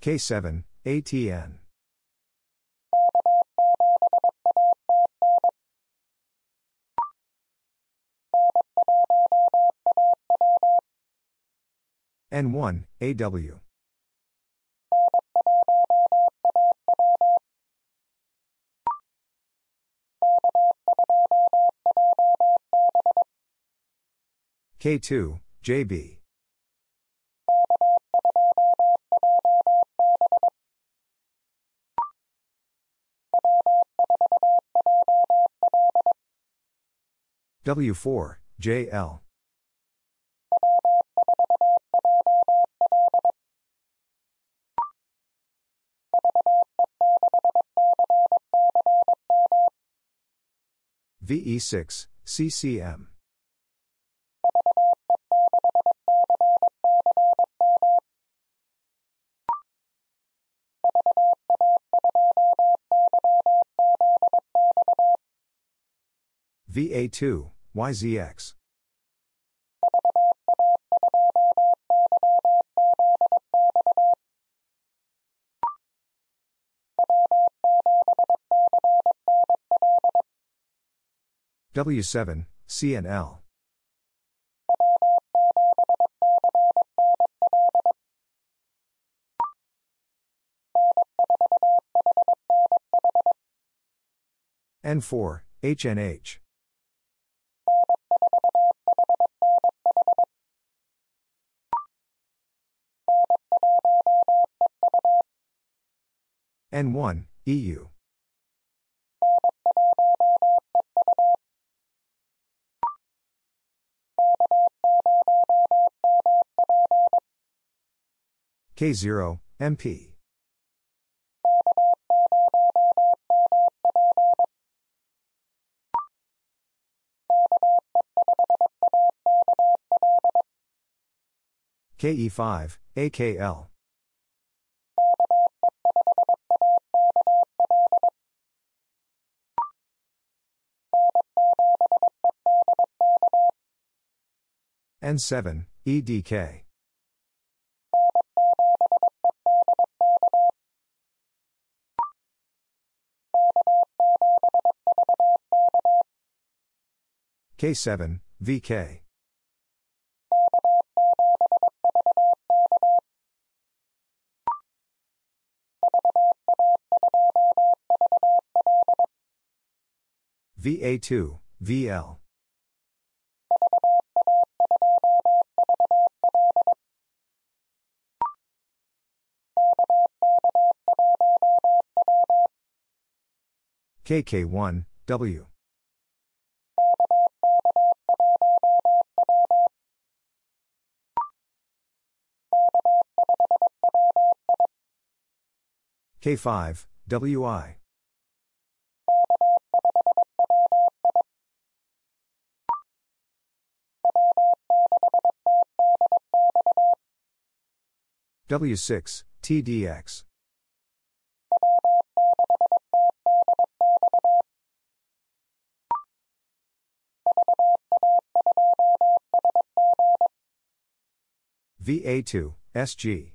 K7, ATN. N1, AW. K2, JB. W4, JL. VE6, CCM. VA2, YZX. W7, CNL. N4, HNH. N1, EU. K0, MP. KE5, AKL. N7, EDK. K7, VK. VA2, VL. KK1, W. K5, WI. W6, TDX. VA2, SG.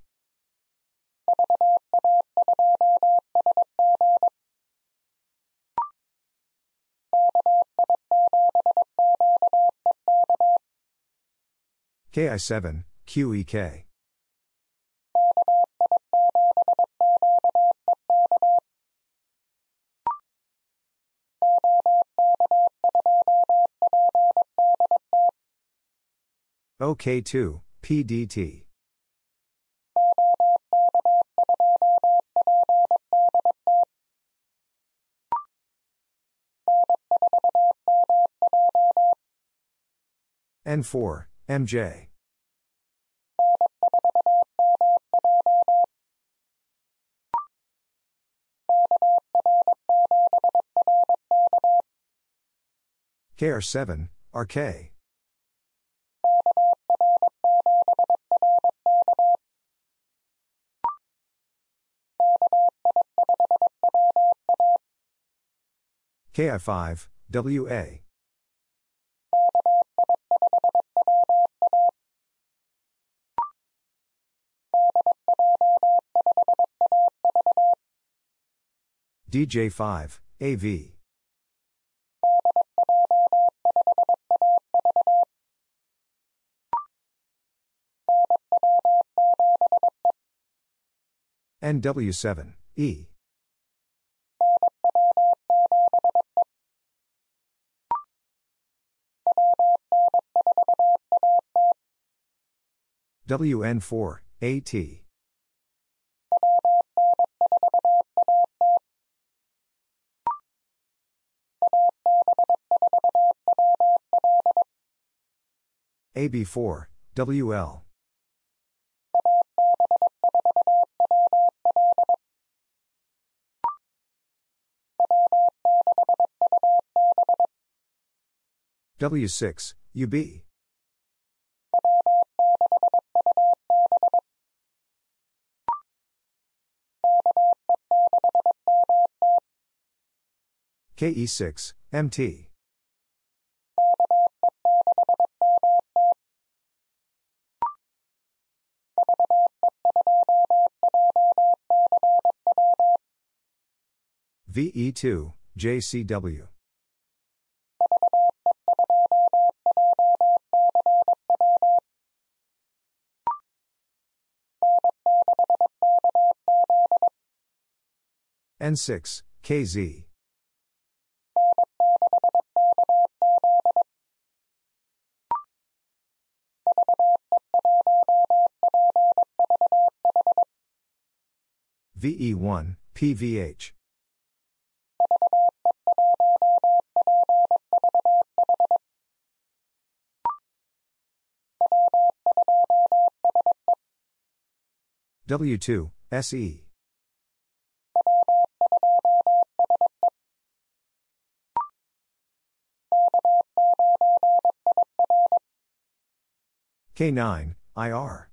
KI7, QEK. OK2, PDT. N4, MJ. KR7, RK. KI5, WA. DJ5, AV. NW7, E. WN4, AT. AB4, WL. W6, UB. KE6, MT. VE2, JCW. N6, KZ. VE1, PVH. W2, SE. K9, IR.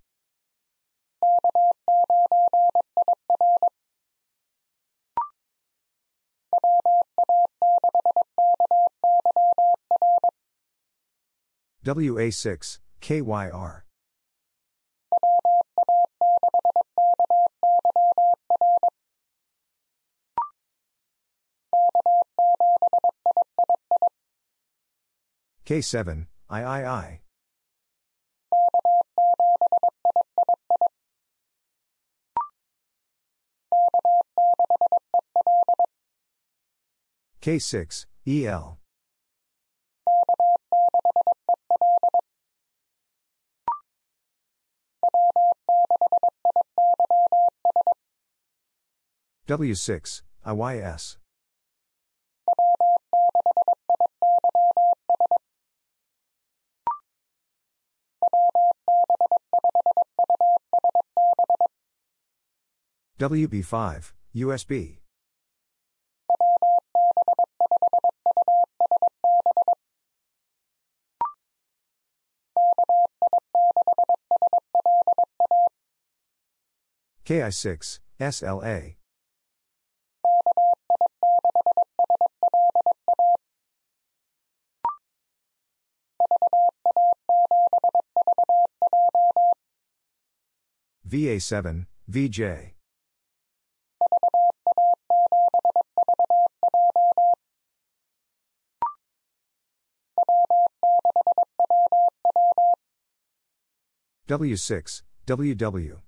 WA6, KYR. K7, III. K6, EL. W6, IYS. WB5, USB. KI6, SLA. VA7, VJ. W6, WW.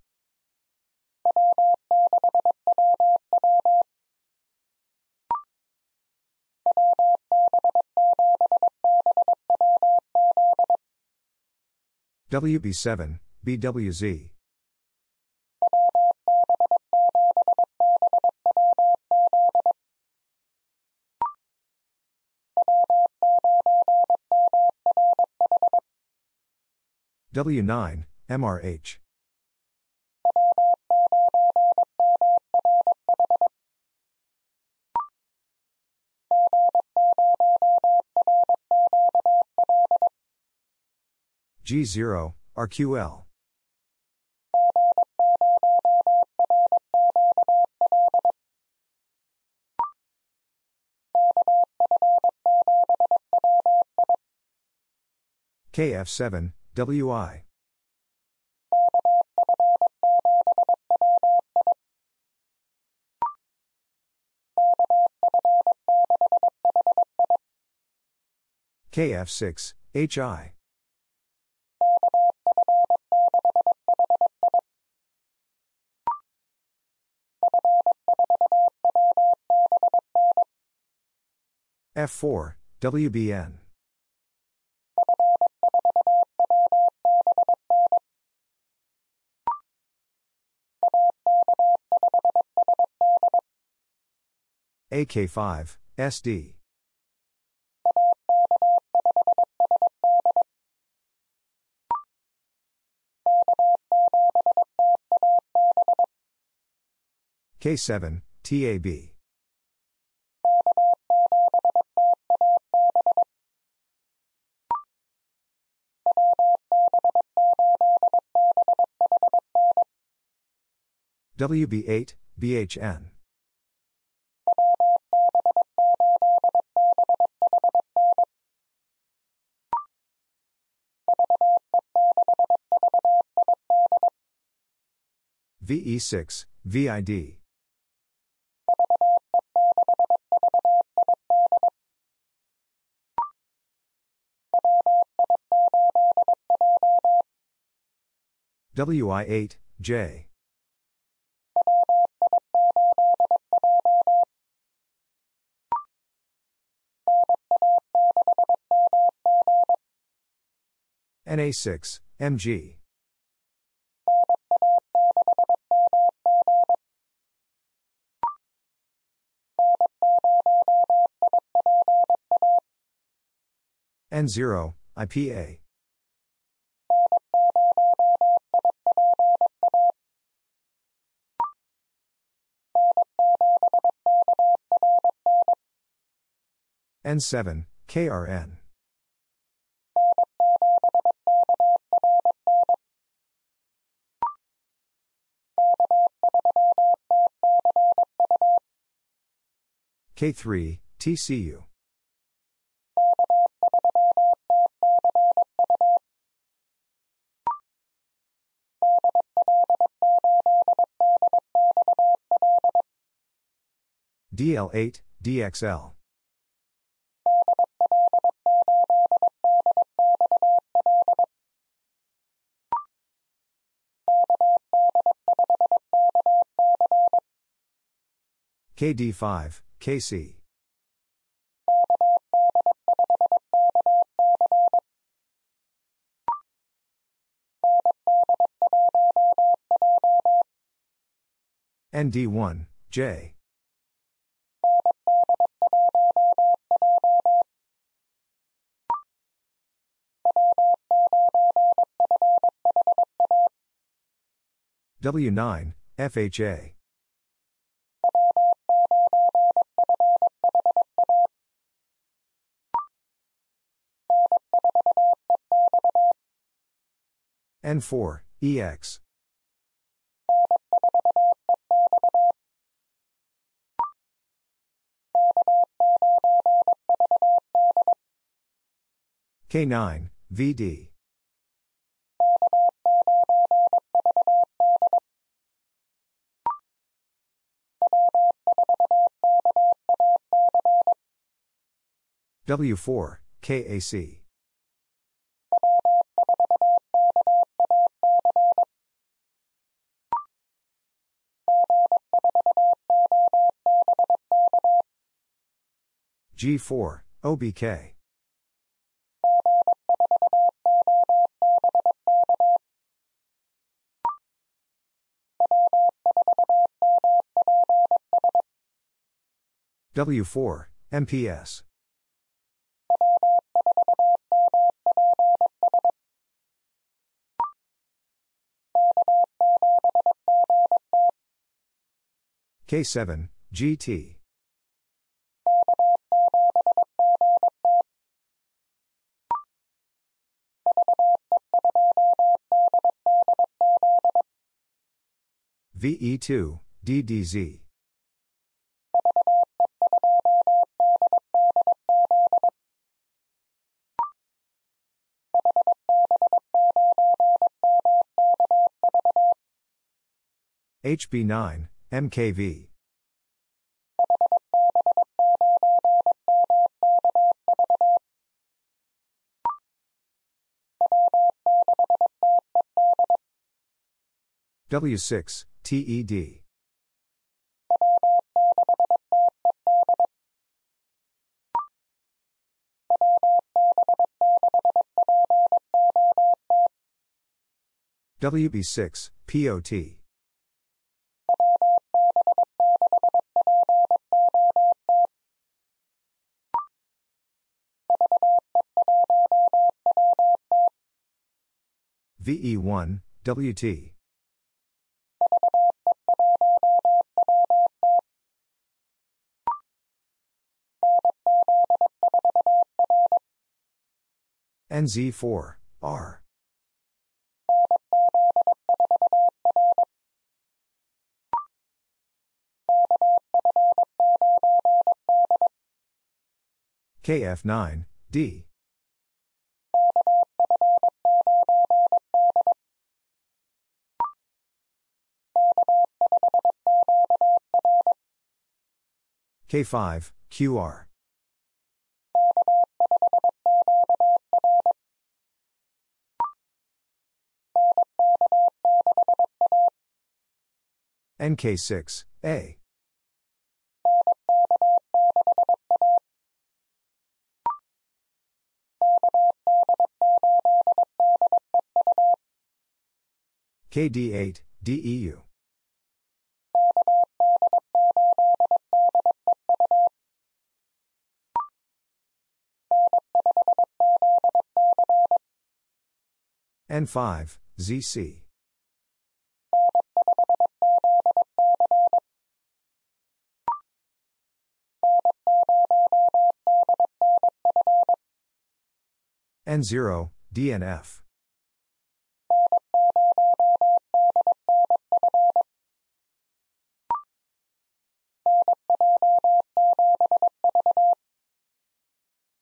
WB7, BWZ. W9, MRH. G0, RQL. KF7, WI. KF6, HI. F4, WBN. AK5, SD. K7, TAB. WB8, BHN. VE6, VID. WI8, J. NA6, MG. N0, IPA. N7, KRN. K3, TCU. DL8, DXL. KD5, KC. ND1, J. W9, FHA. N4, EX. K9, VD. W4, KAC. G4, OBK. W4, MPS. K7, GT. VE2, DDZ. HB9, MKV. W6, TED. WB6, POT. VE1, WT. NZ4, R. KF9, D. K5, QR. NK6, A. KD8, DEU. N5, ZC. N0, DNF.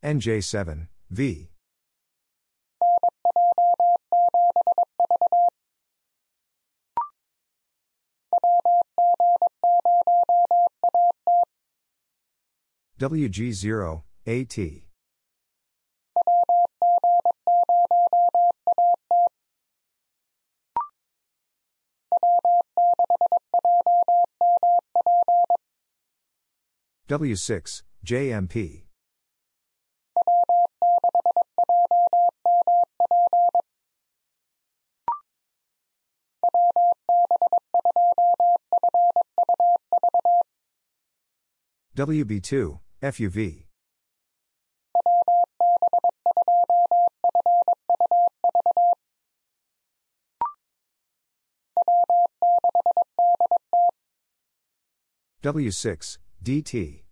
NJ7, V. WG0, AT. W6, JMP. WB2, FUV. W6, DT.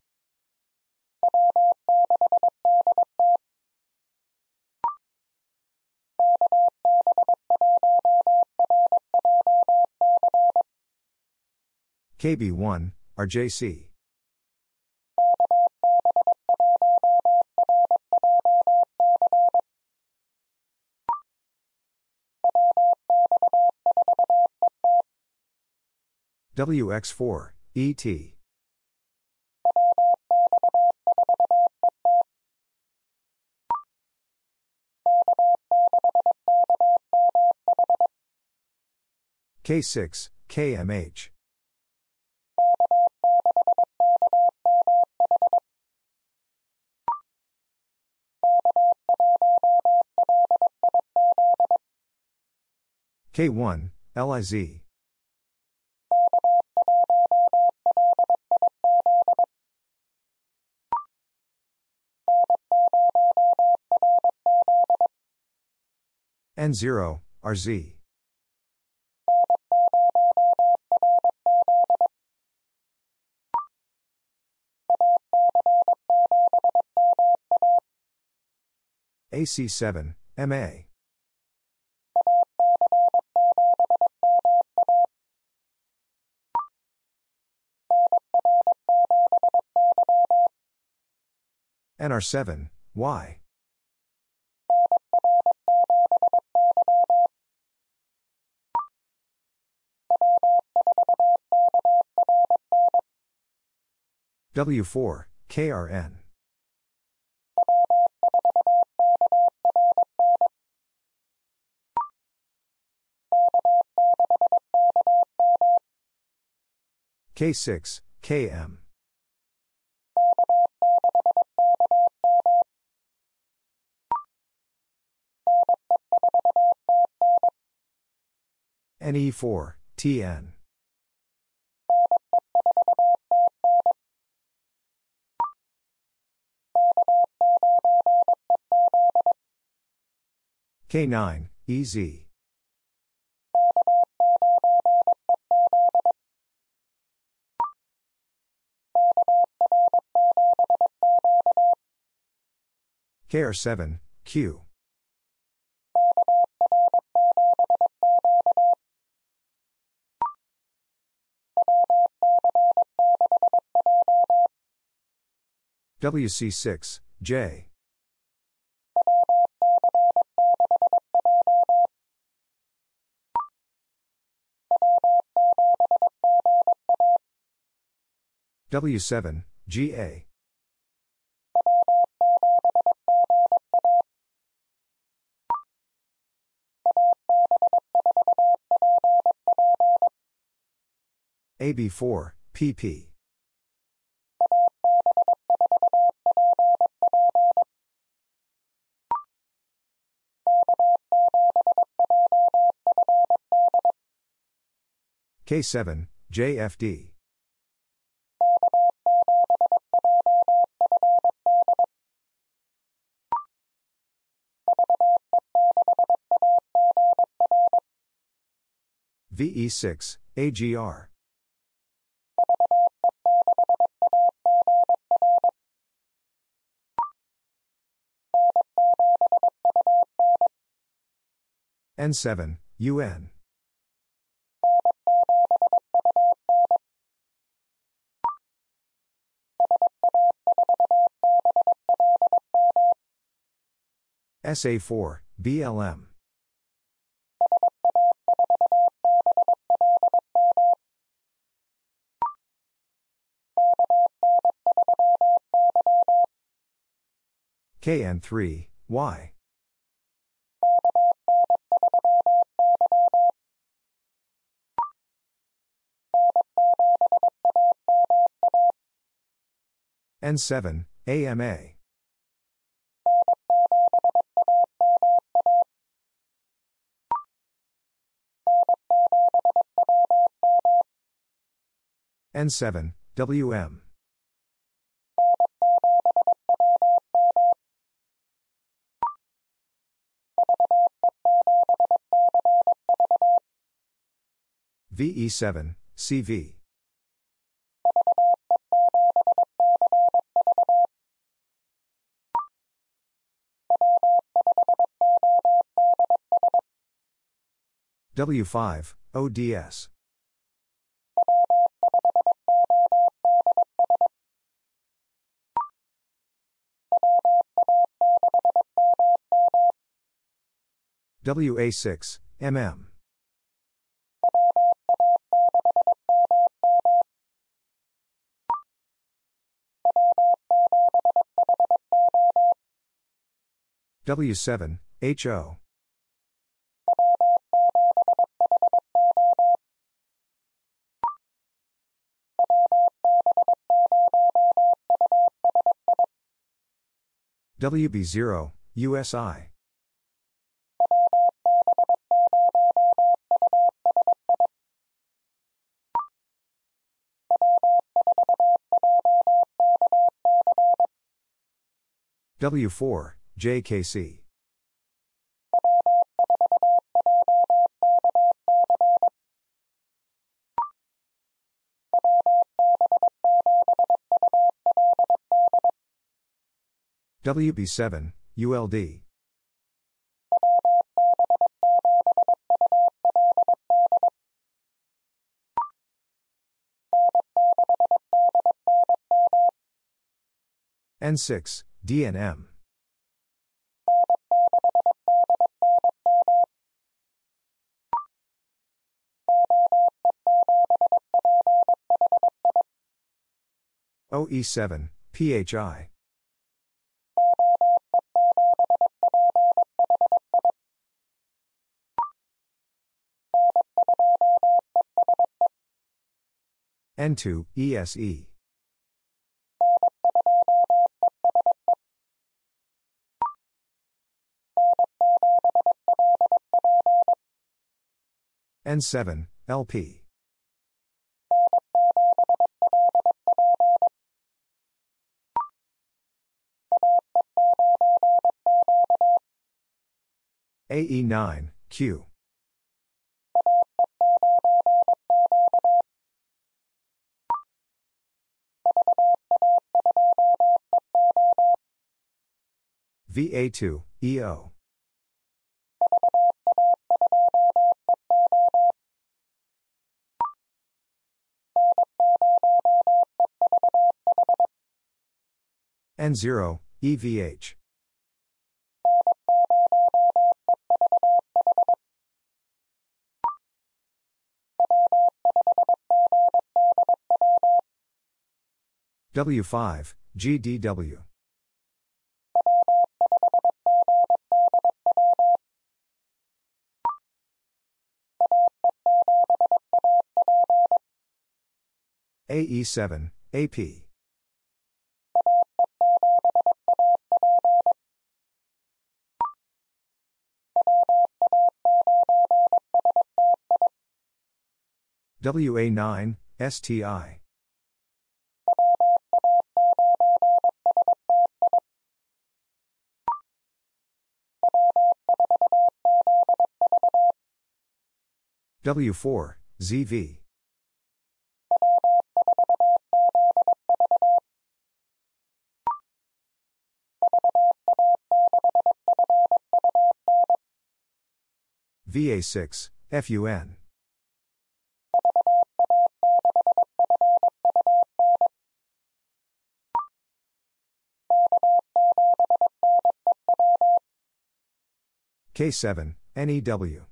KB1, RJC. WX4, ET. K6, KMH. K1, LIZ. N0, RZ. AC7, MA. NR7, Y. W4, KRN. K6, KM. NE4, TN. K9, EZ. KR7, Q. WC6, J. W7, GA. AB4, PP. K7, JFD. VE6, AGR. N7, UN. SA4, BLM. KN3, Y. N7, AMA. N7, WM. VE7, CV. W5, ODS. WA6, MM. W7, HO. WB0, USI. W4, JKC. WB7, ULD. N6, DNM. OE7, PHI. N2, ESE. N7, LP. AE9, Q. VA2, EO. N0, EVH. W5, GDW. AE7, AP. WA9, STI. W4, ZV. VA6, FUN. K7, NEW.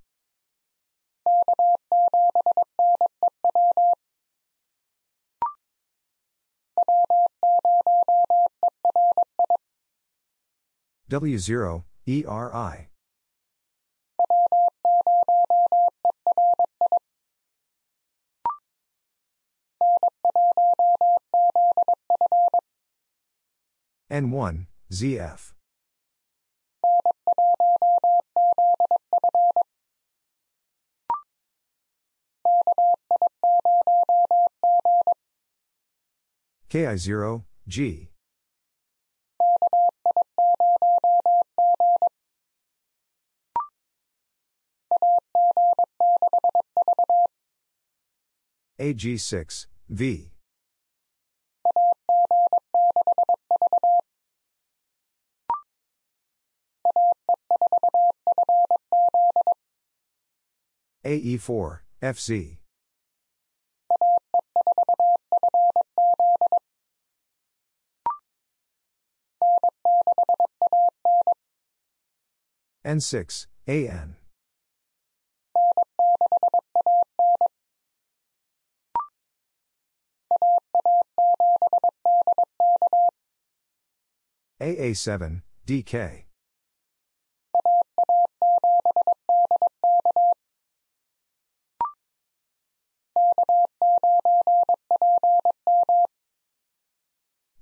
W0, ERI. N1, ZF. KI0, G. AG6, V. AE4, FZ. N6, AN. AA7, DK.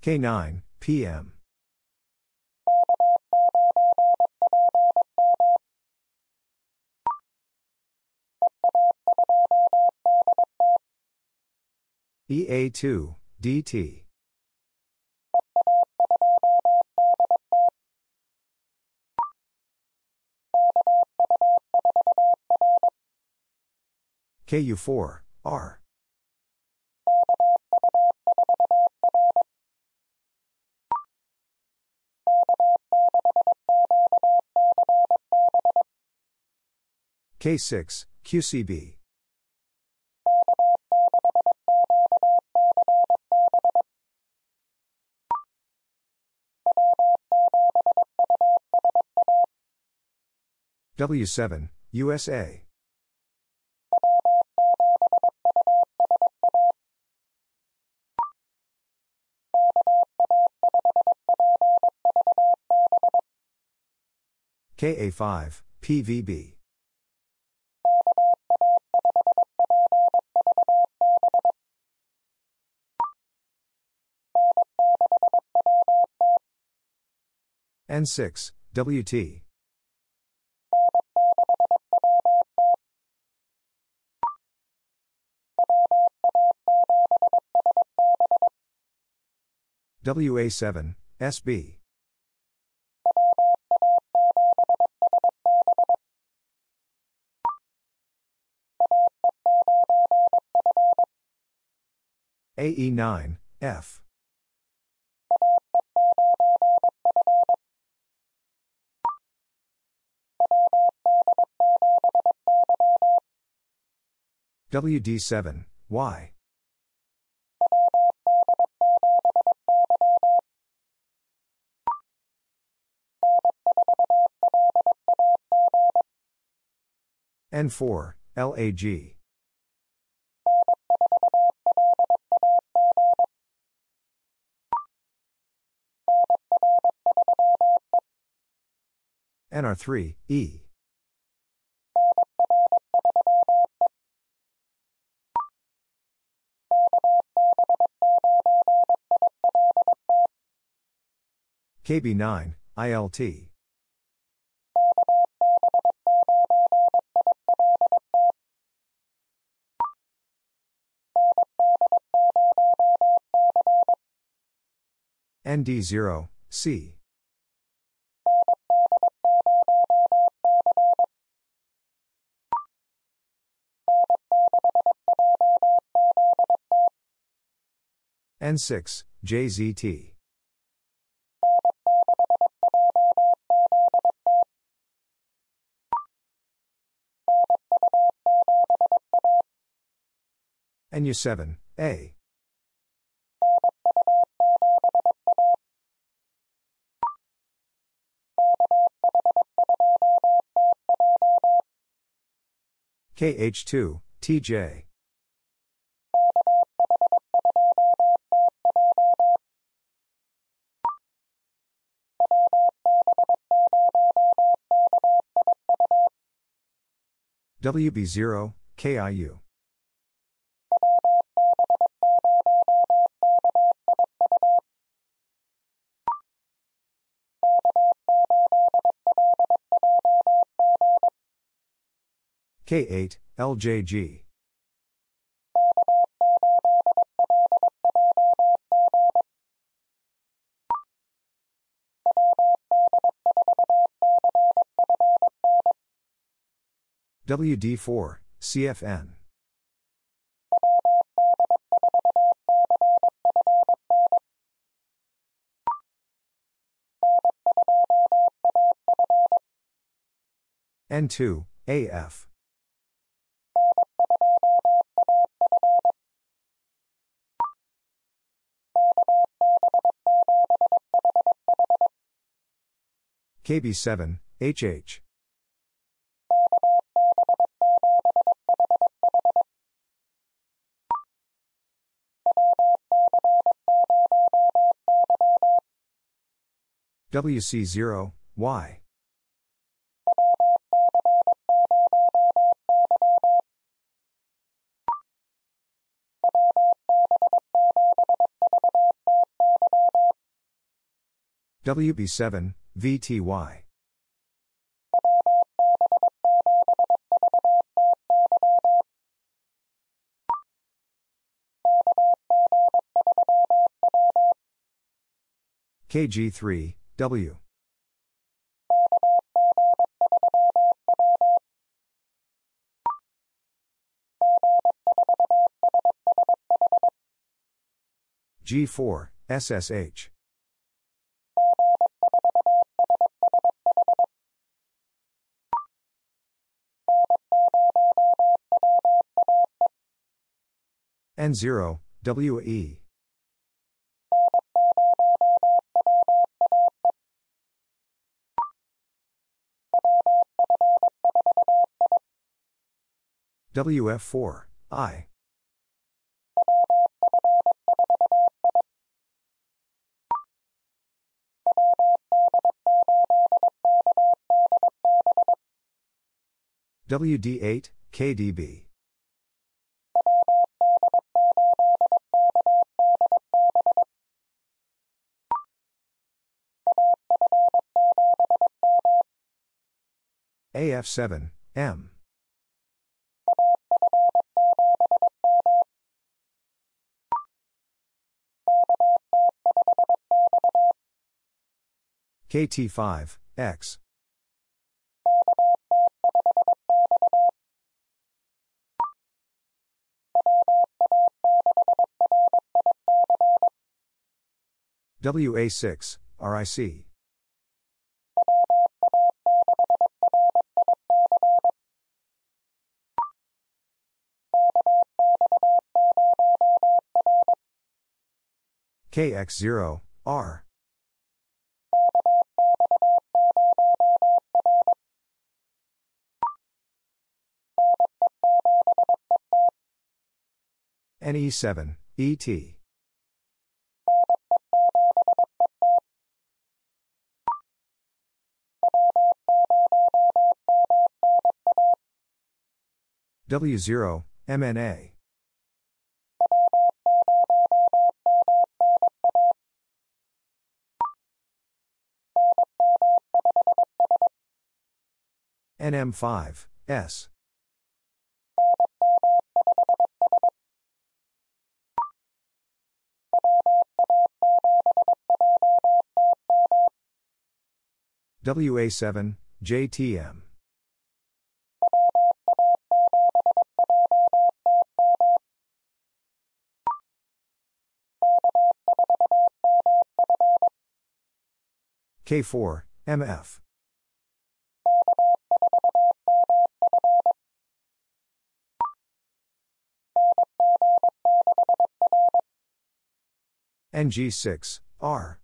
K9, PM. EA2, DT. KU4, R. K6, QCB. W7, USA. KA5, PVB. N6, WT. WA7, SB. AE9, F. WD7, Y. N4, LAG. NR3, E. KB9, ILT. ND0, C. N6, JZT. NU7, A. KH2, TJ. WB0, KIU. K8, LJG. WD4, CFN. N2, AF. KB7, HH. WC0, Y. WB7, VTY. KG3, W. G4, SSH. N0, WE. WF4, I. WD8, KDB. AF7, M. KT5, X. WA6, RIC. KX0, R. NE7, ET. W0, MNA. NM5, S. WA7, JTM. K4, MF. NG6, R.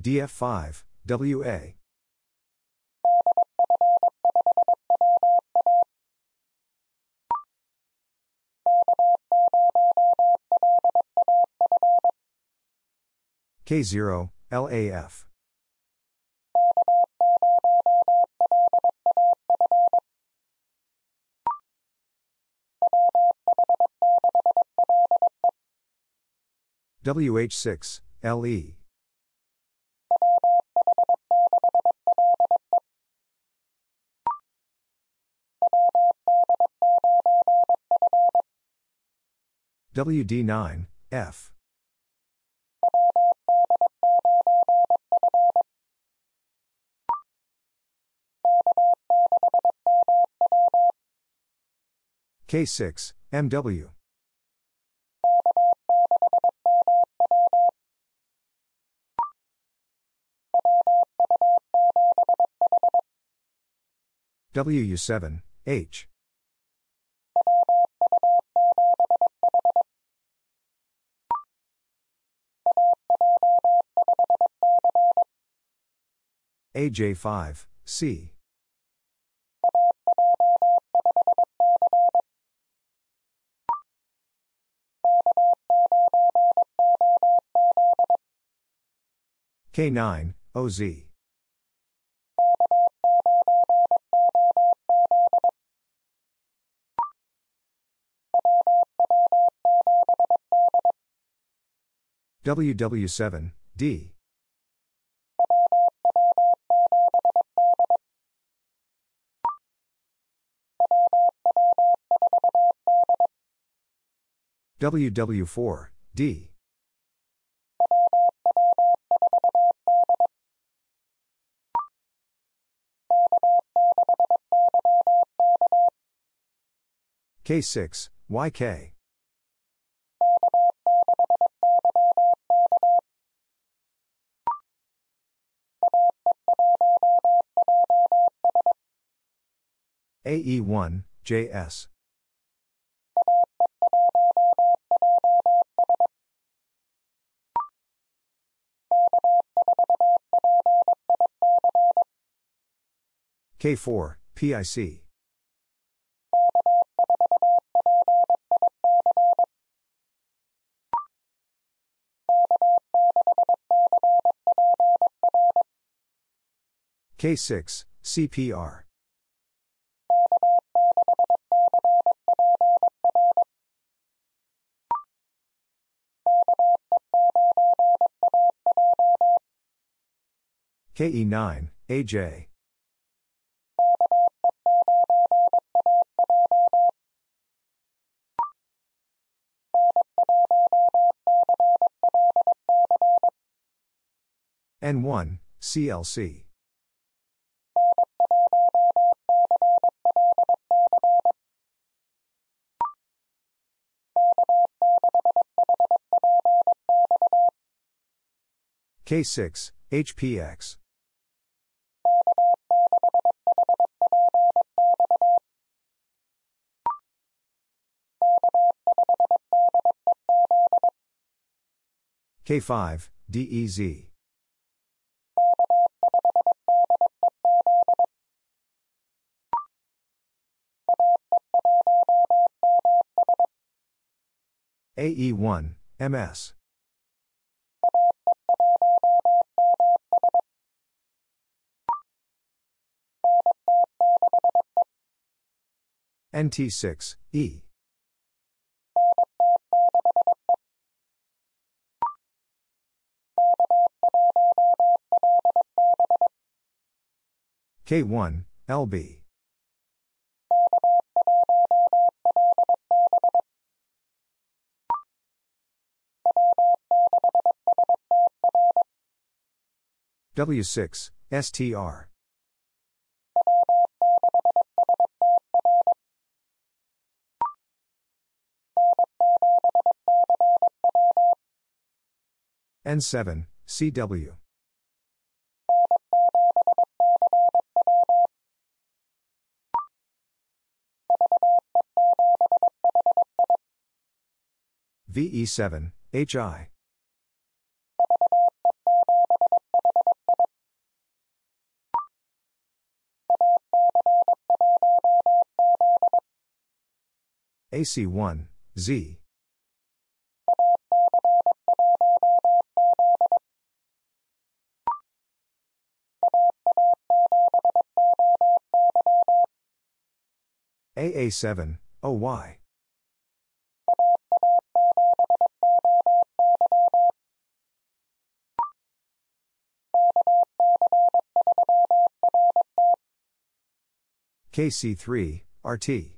DF5, WA. K0, LAF. WH6, LE. WD9, F. K6, MW. WU7, H. AJ5, C. K9, OZ. WW7, D. WW4, D. K6, YK. AE1, JS. K4, PIC. K6, CPR. KE9, AJ. N1, CLC. K6, HPX. K5, DEZ. AE1, MS. NT6, E. K1, LB. W6, STR. N7, CW. VE7, HI. AC1, Z. AA7, OY. KC3, RT.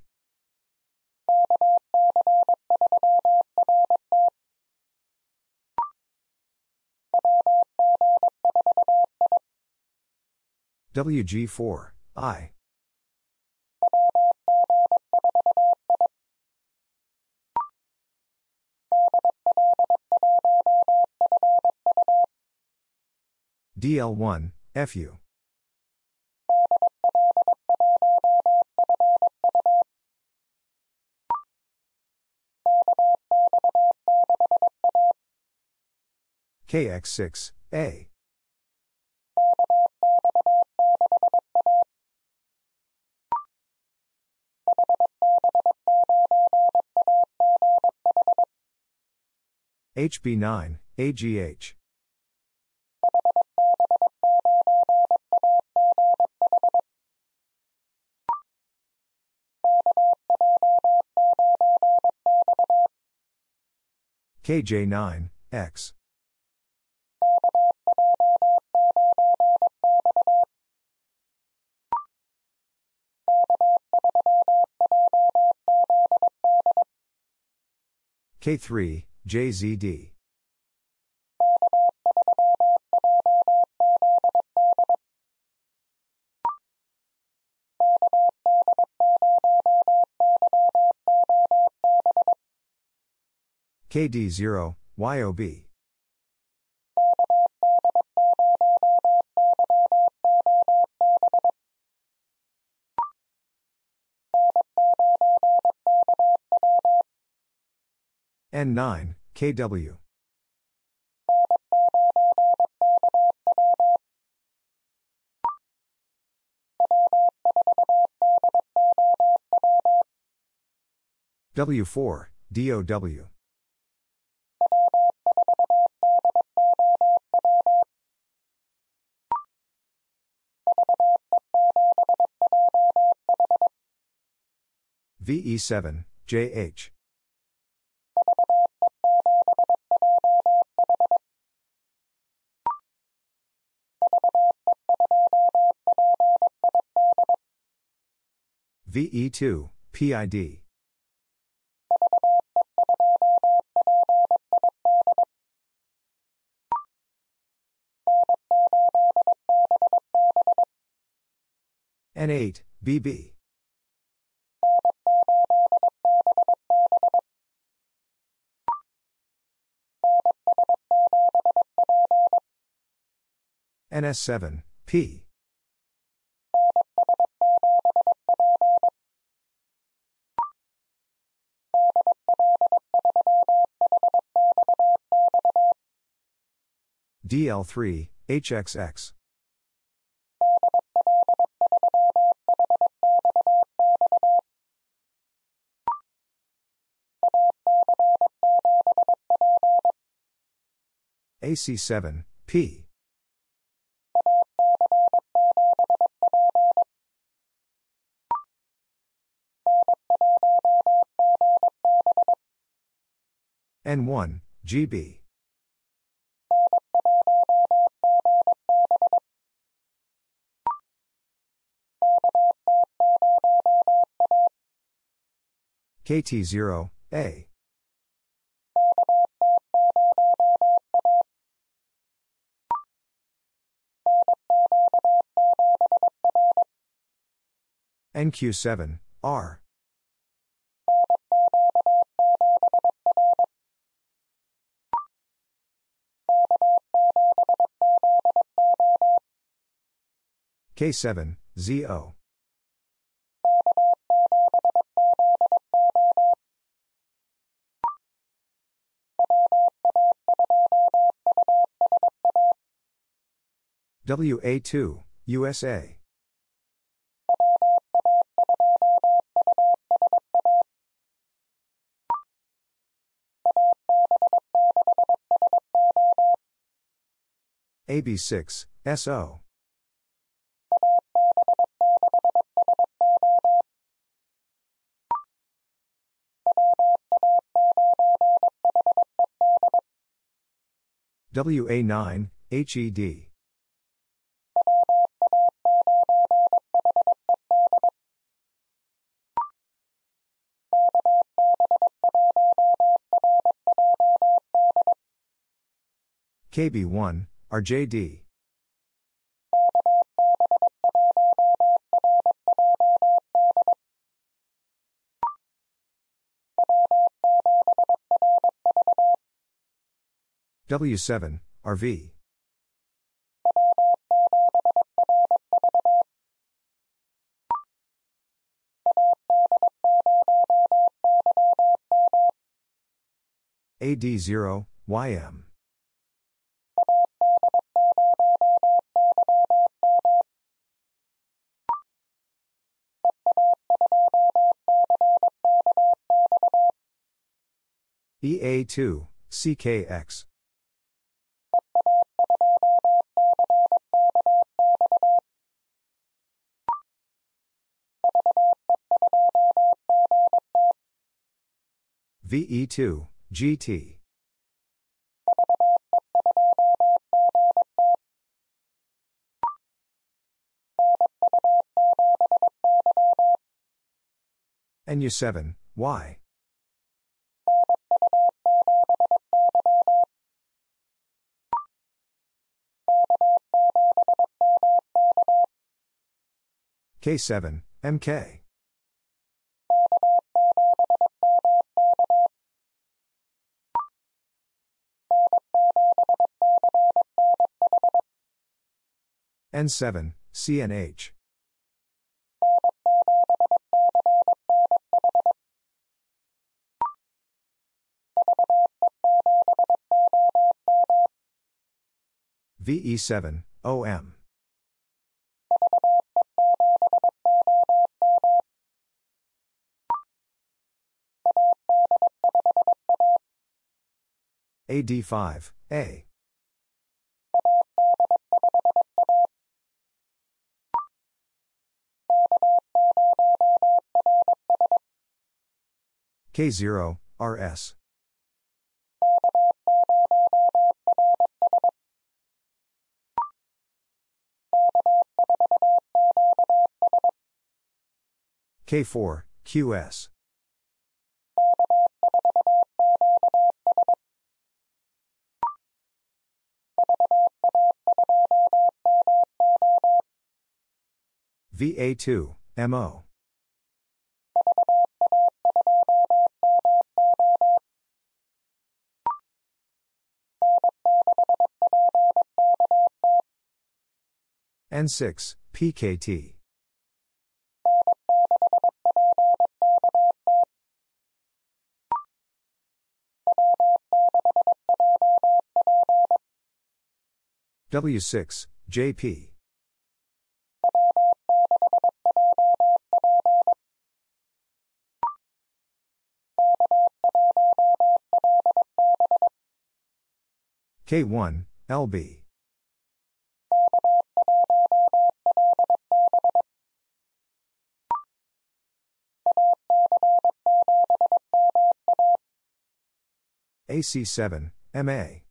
WG4, I. DL1, FU. KX6, A. HB9, AGH. KJ9, X. K3, JZD. KD0, YOB. N9, KW. W4, DOW. VE7, JH. VE2, PID. N8, BB. NS7, P. DL3, HXX. AC7, P. N1, GB. KT0, A. NQ7, R. K7, ZO. WA2, USA. AB6, SO. WA9, HED. KB1, RJD. W7, RV. AD0, YM. EA2, CKX. VE2, GT. NU7, Y. K7, MK. N7, CNH. VE7, OM. AD5, A. K0, RS. K4, QS. VA2, MO. N6, PKT. W6, JP. K1, LB. AC7, MA.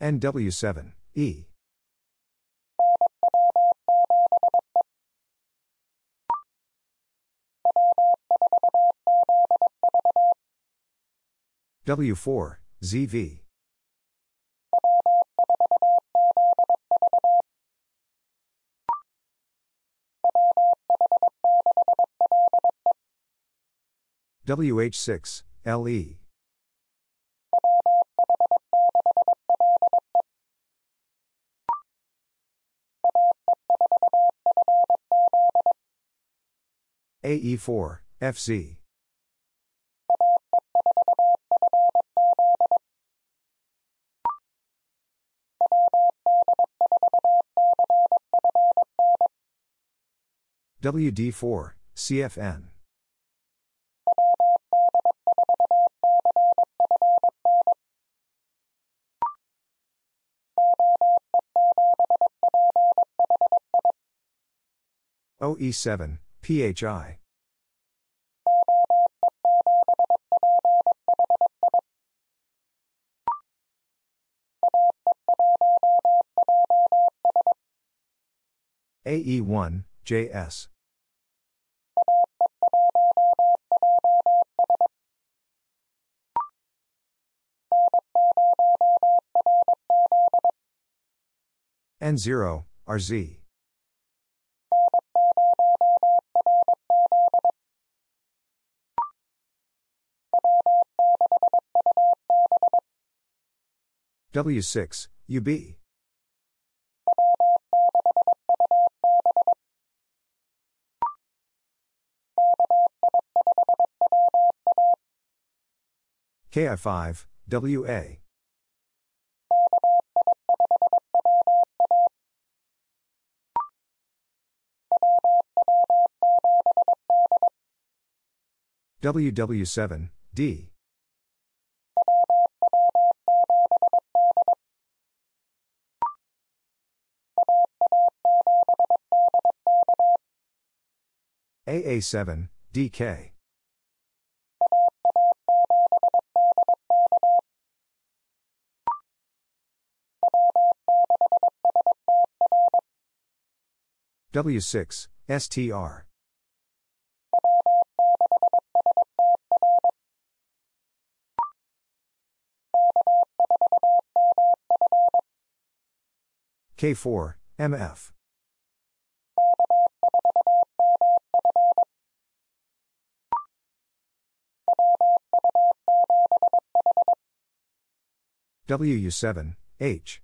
NW7, E. W4, ZV. WH6, LE. AE4, FZ. WD4, CFN. OE7, PHI. AE1, JS. N0, RZ. W6, UB. KI5, WA. WW7, D. AA7, DK. W6, STR. K4, MF. WU7, H.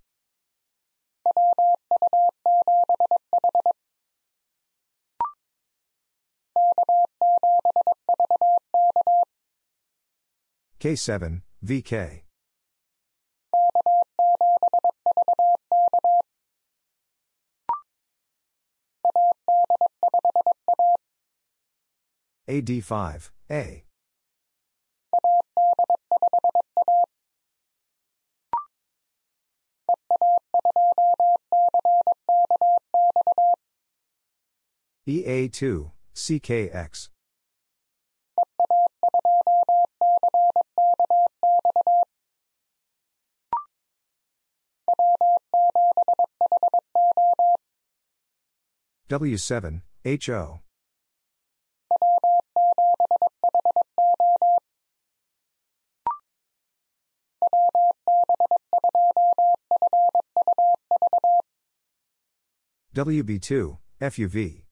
K7, VK. AD5, A. EA2, CKX. W7, HO. WB2, FUV.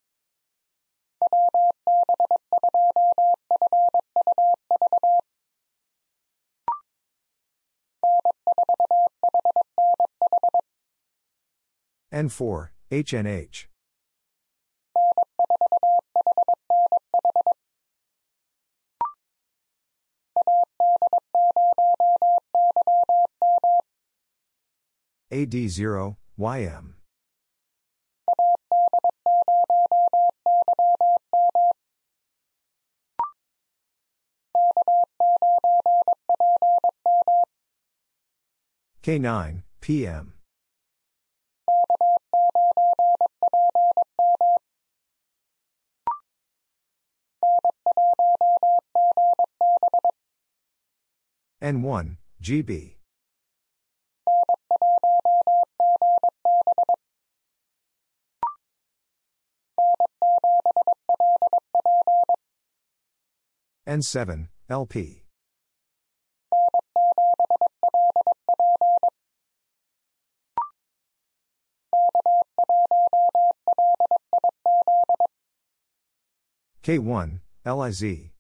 N4, HNH. AD0, YM. K9, PM. N1, GB. N7, LP. K1, LIZ.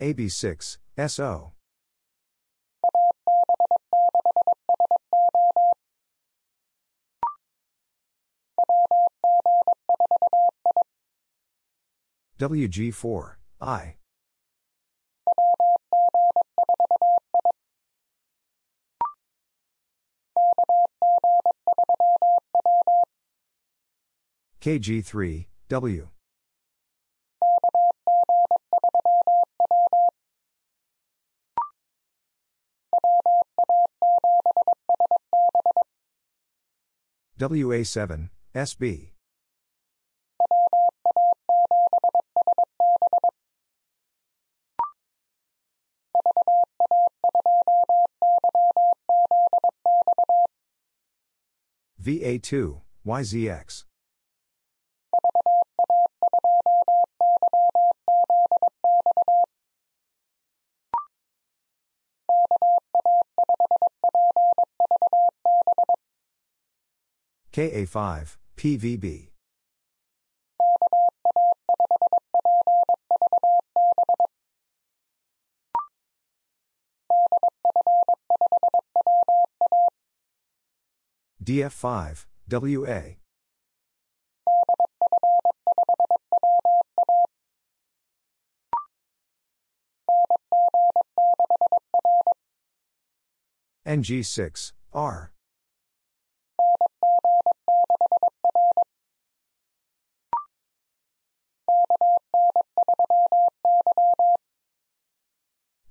AB6, SO. WG4, I. KG3, W. WA7, SB. VA2, YZX. KA5, PVB. DF5, WA. NG6, R.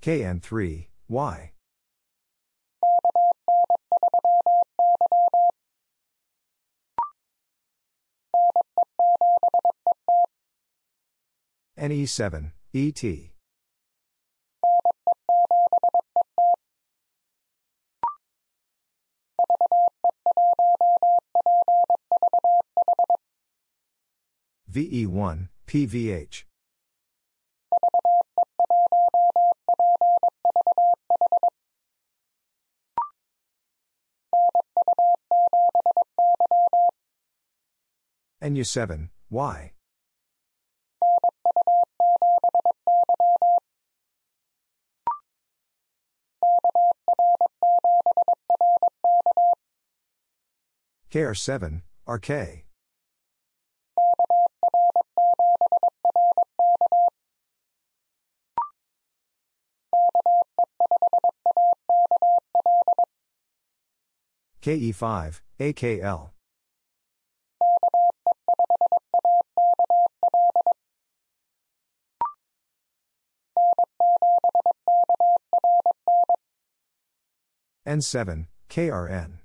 KN3, Y. NE7, ET. VE1, PVH. NU7, Y. KR7, RK. KE5, AKL. N7, KRN.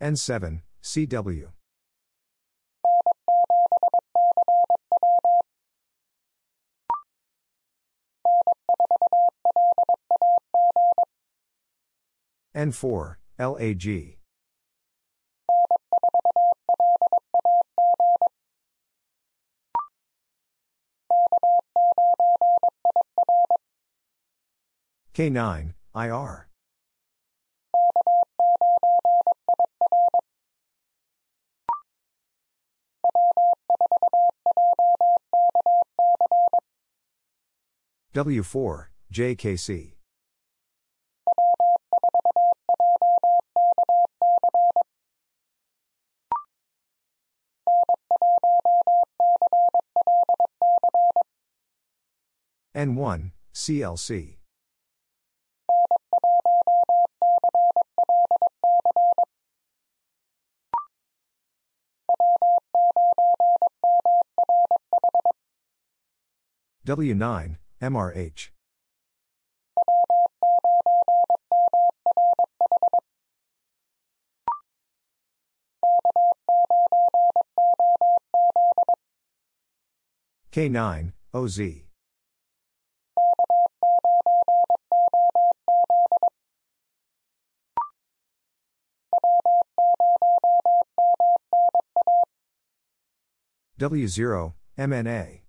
N7, CW. N4, LAG. K9, IR. W4, JKC. N1, CLC. W9, MRH. K9, OZ. W0, MNA.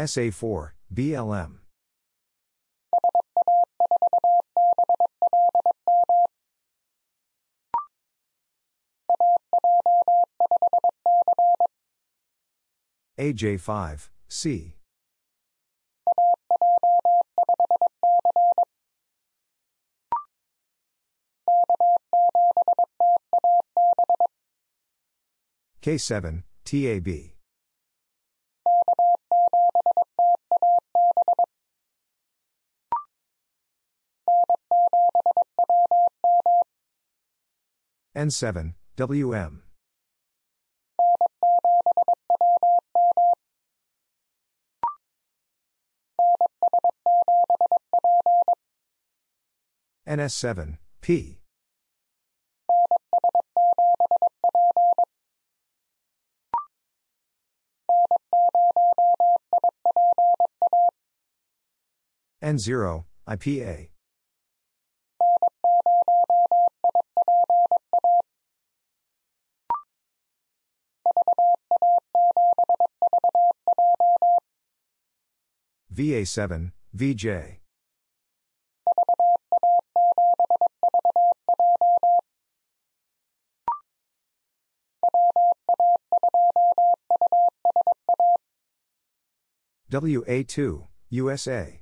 SA4, BLM. AJ5, C. K7, TAB. N7, WM. NS7, P. N0, IPA. VA7, VJ. WA2, USA.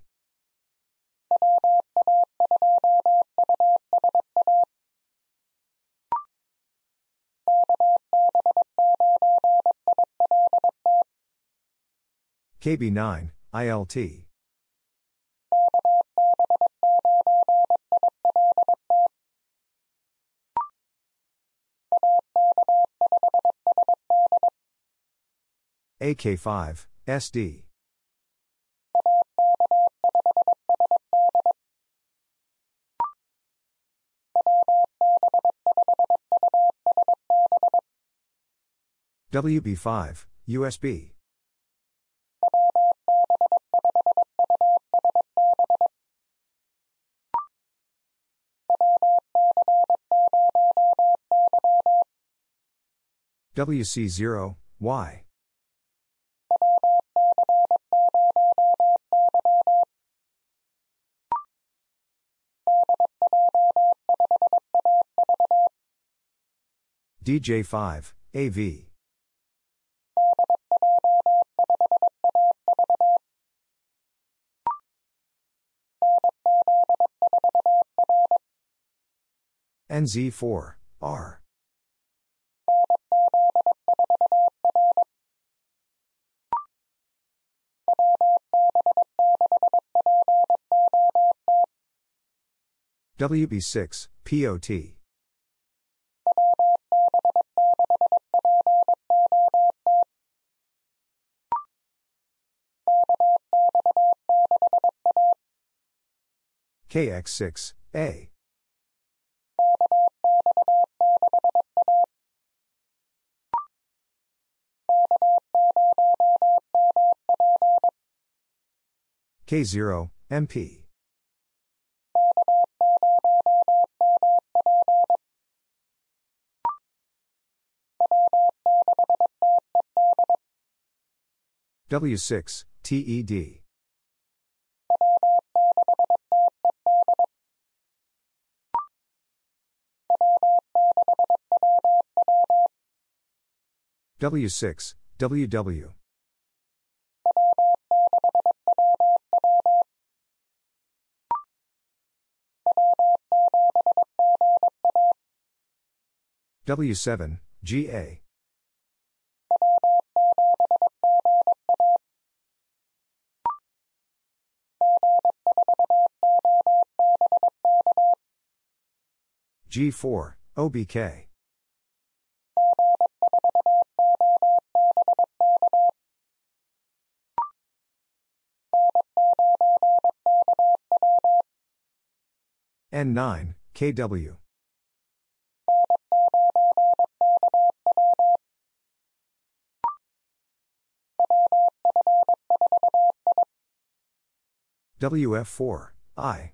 KB9, ILT. AK5, SD. WB5, USB. WC0, Y. DJ5, AV. NZ4, R. WB6, POT. KX6, A. K0, MP. W6, TED. W6, WW. W7, GA. G4, OBK. N9, KW. WF4, I.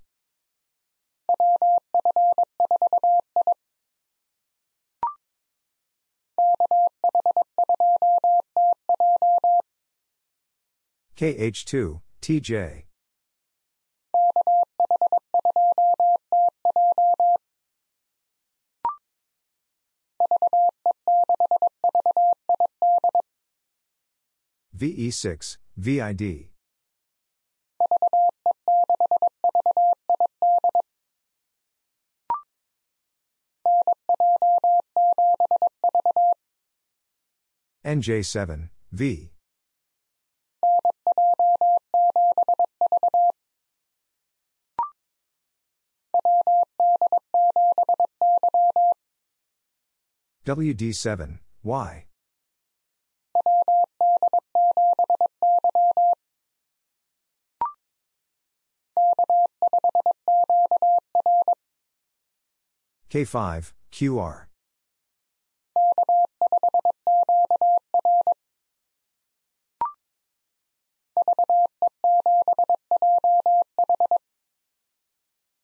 KH2, TJ. VE6, VID. NJ7, V. WD7, Y. K5, QR.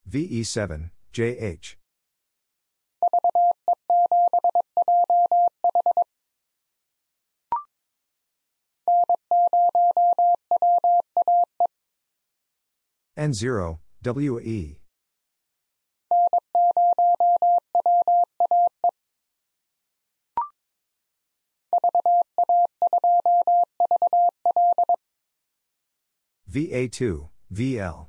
VE7, JH. N0, WE. VA2, VL.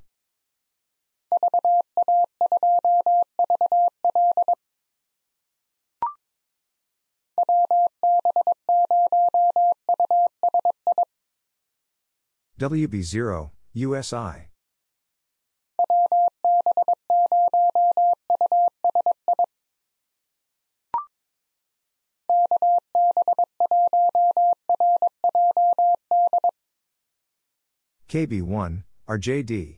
WB0, USI. KB1, RJD.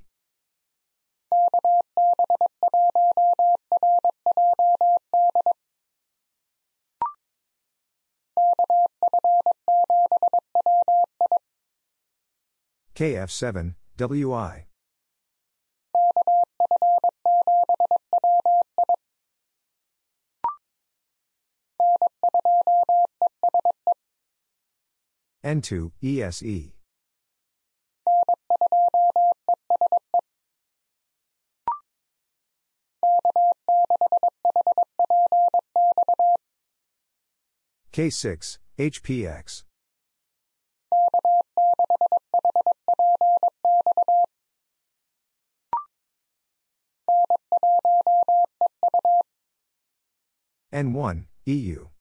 KF7, WI. N2, ESE. K6, HPX. N1, EU.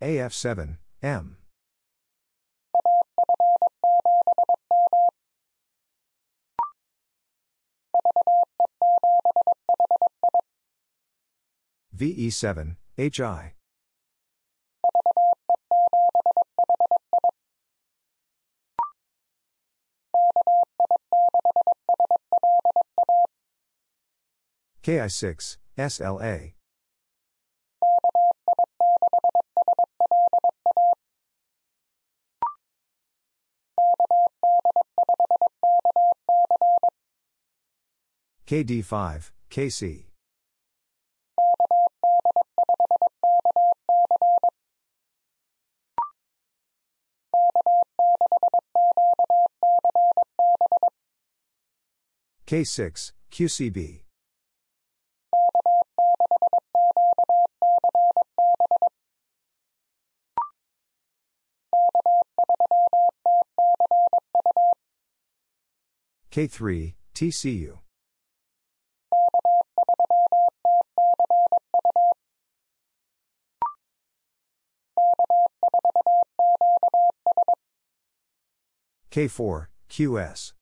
AF7, M. VE7, HI. KI6, SLA. KD5, KC. K6, QCB. K3, TCU. K4, QS.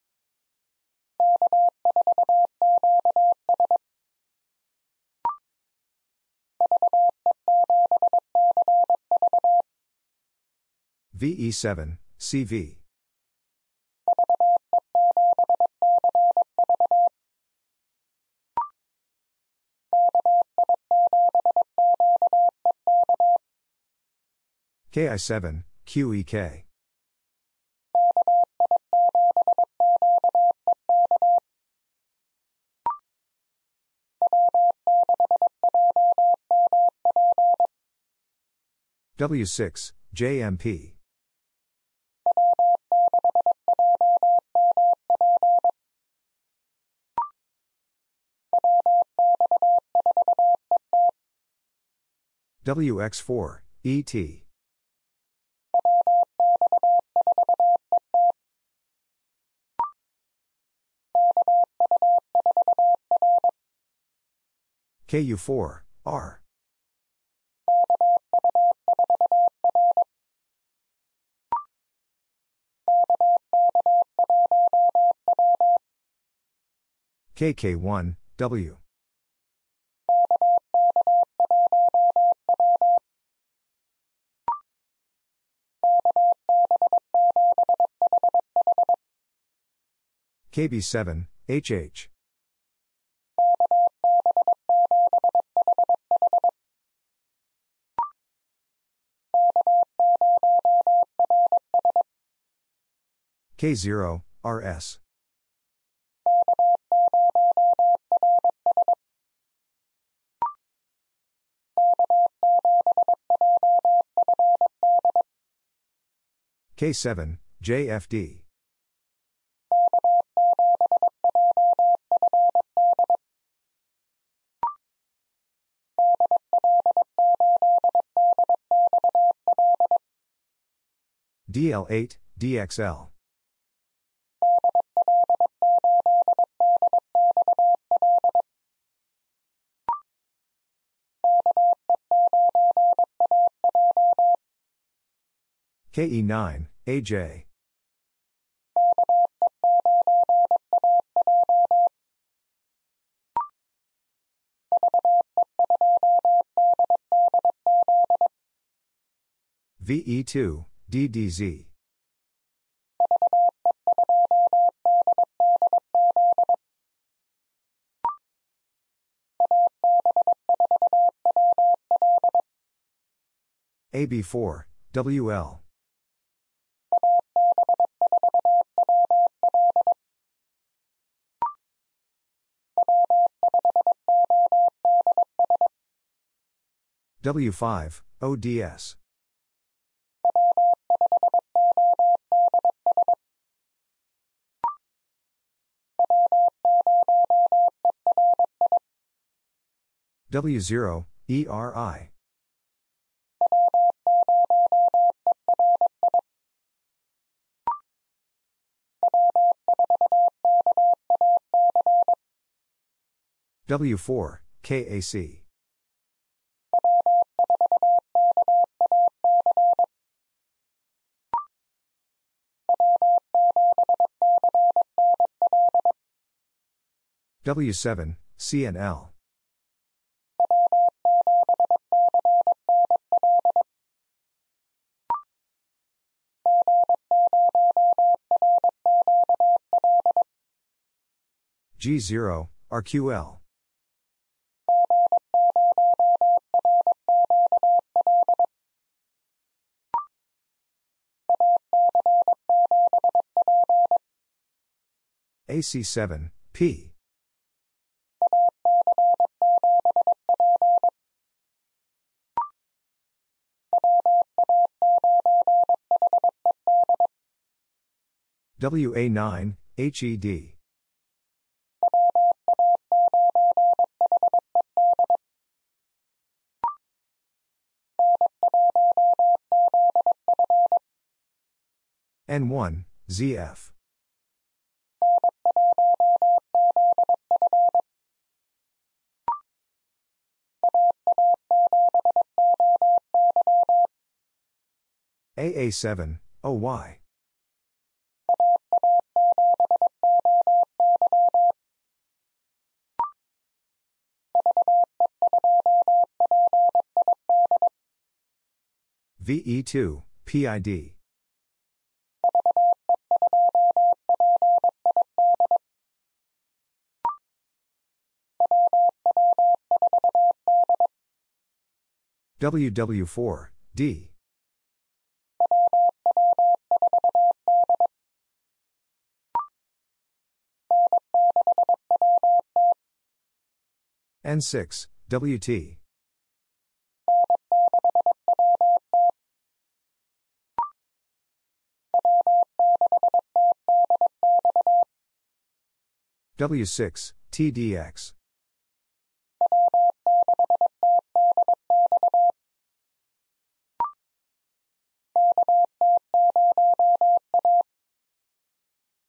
VE7, CV. KI7, QEK. W6, JMP. WX4, ET. KU4, R. KK1, W. KB7, HH. K0, RS. K7, JFD. DL8, DXL. KE9, AJ. VE2, DDZ. AB4, WL. W5, ODS. W0, ERI. W4, KAC. W7, CNL. G0, RQL. AC7, P. WA9, HED. N1, ZF. AA7, OY. VE2, PID. WW4, D. N6, WT. W6, TDX.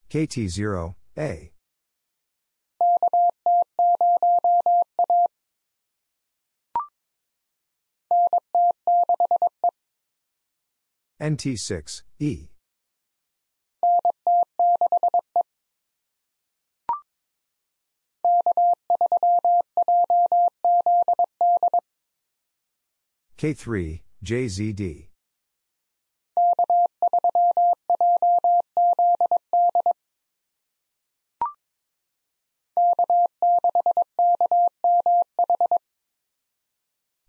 KT0, A. NT6, E. K3, JZD.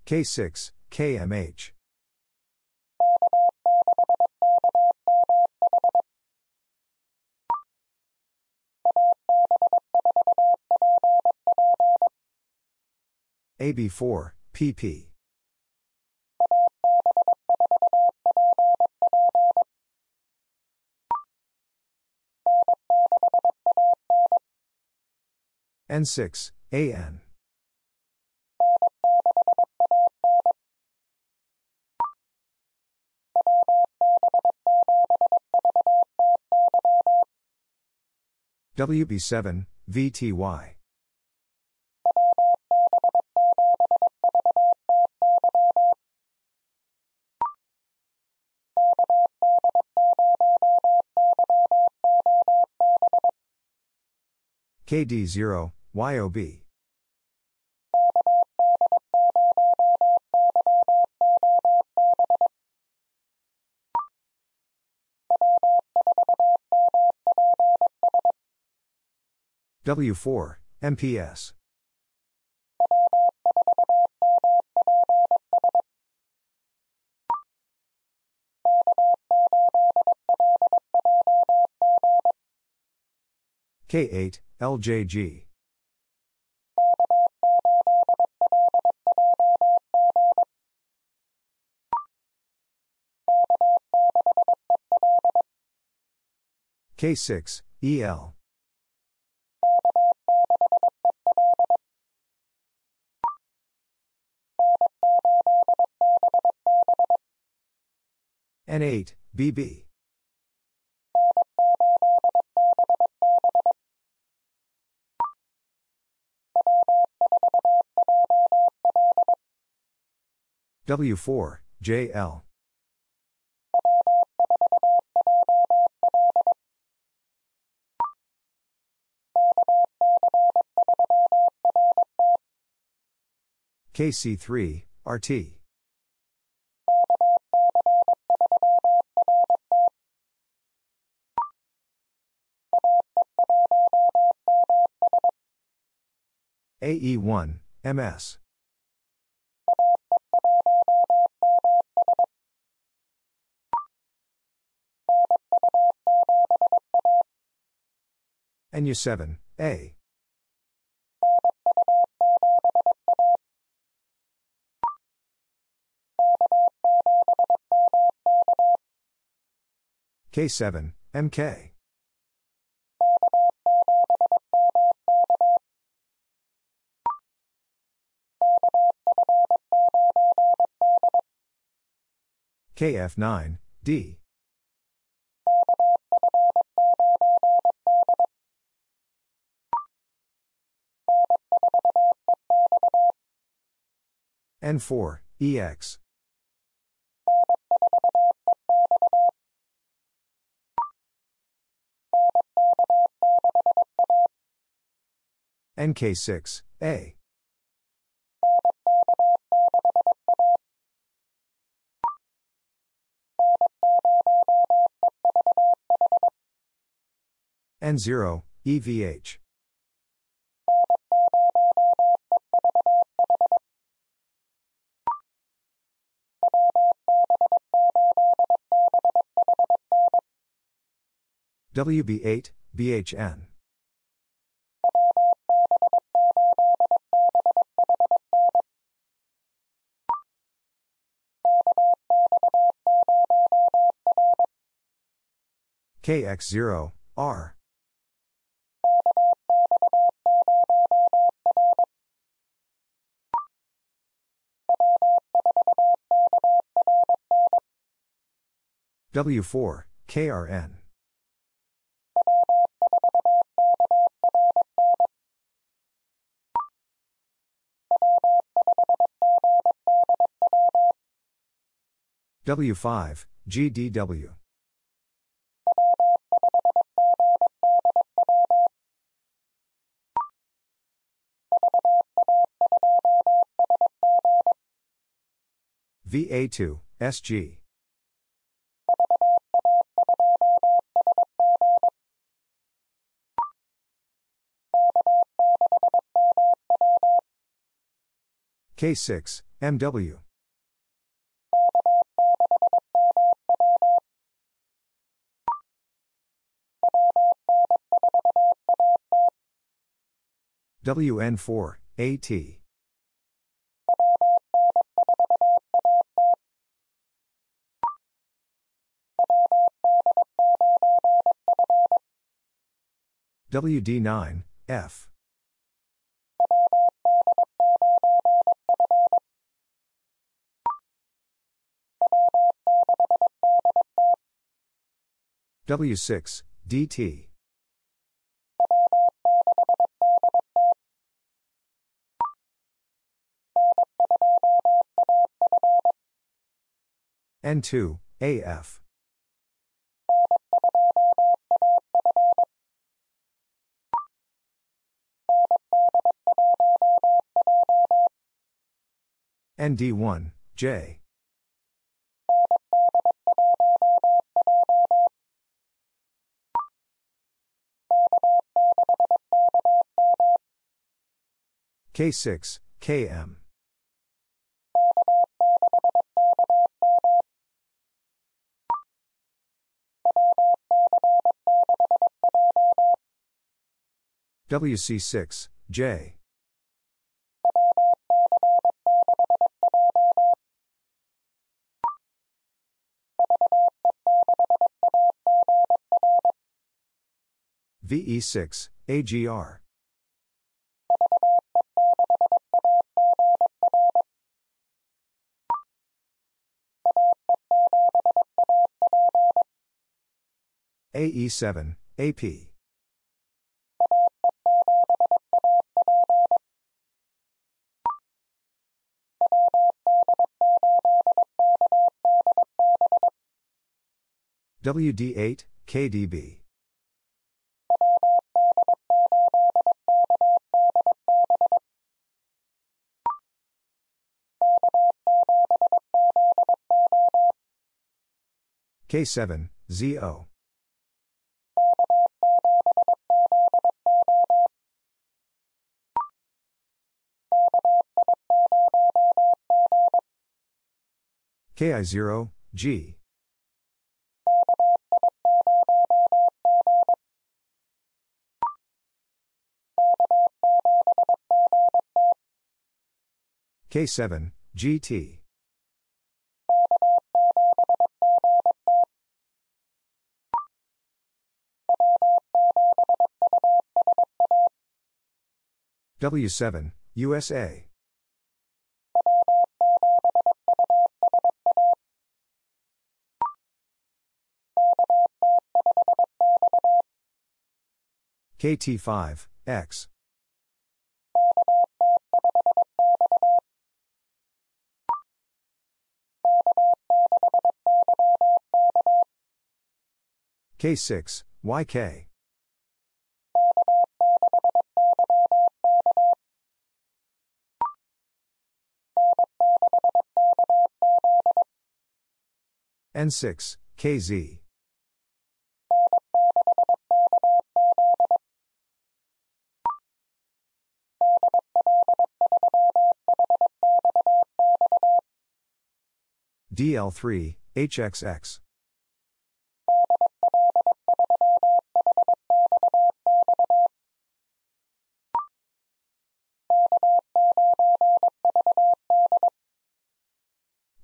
K6, KMH. AB4, PP. N6, AN. WB7, VTY. KD0, YOB. W4, MPS. K8, LJG. K6, EL. N8, BB. W4, JL. KC3, RT. AE1, MS. NU7, A. K7, MK. KF9, D. N4, EX. NK6, A. N0, EVH. WB8, BHN. KX0, R. W4, KRN. W5, GDW. VA2, SG. K6, MW. WN4, AT. WD9, F. W6, DT. N2, AF. ND1, J. K6, KM. WC6, J. VE6, AGR. AE7, AP. WD8, KDB. K7, ZO. KI0, G. K7, GT. W7, USA. KT5, X. K6, YK. N6, KZ. DL3, HXX.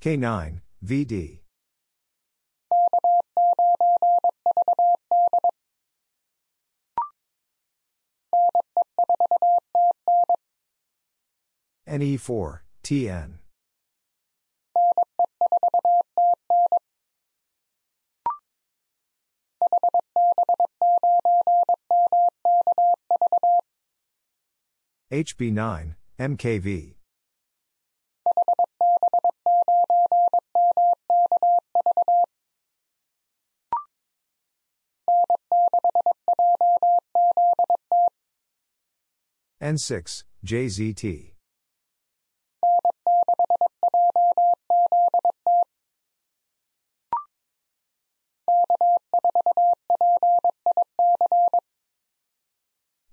K9, VD. NE4, TN. HB9, MKV. N6, JZT.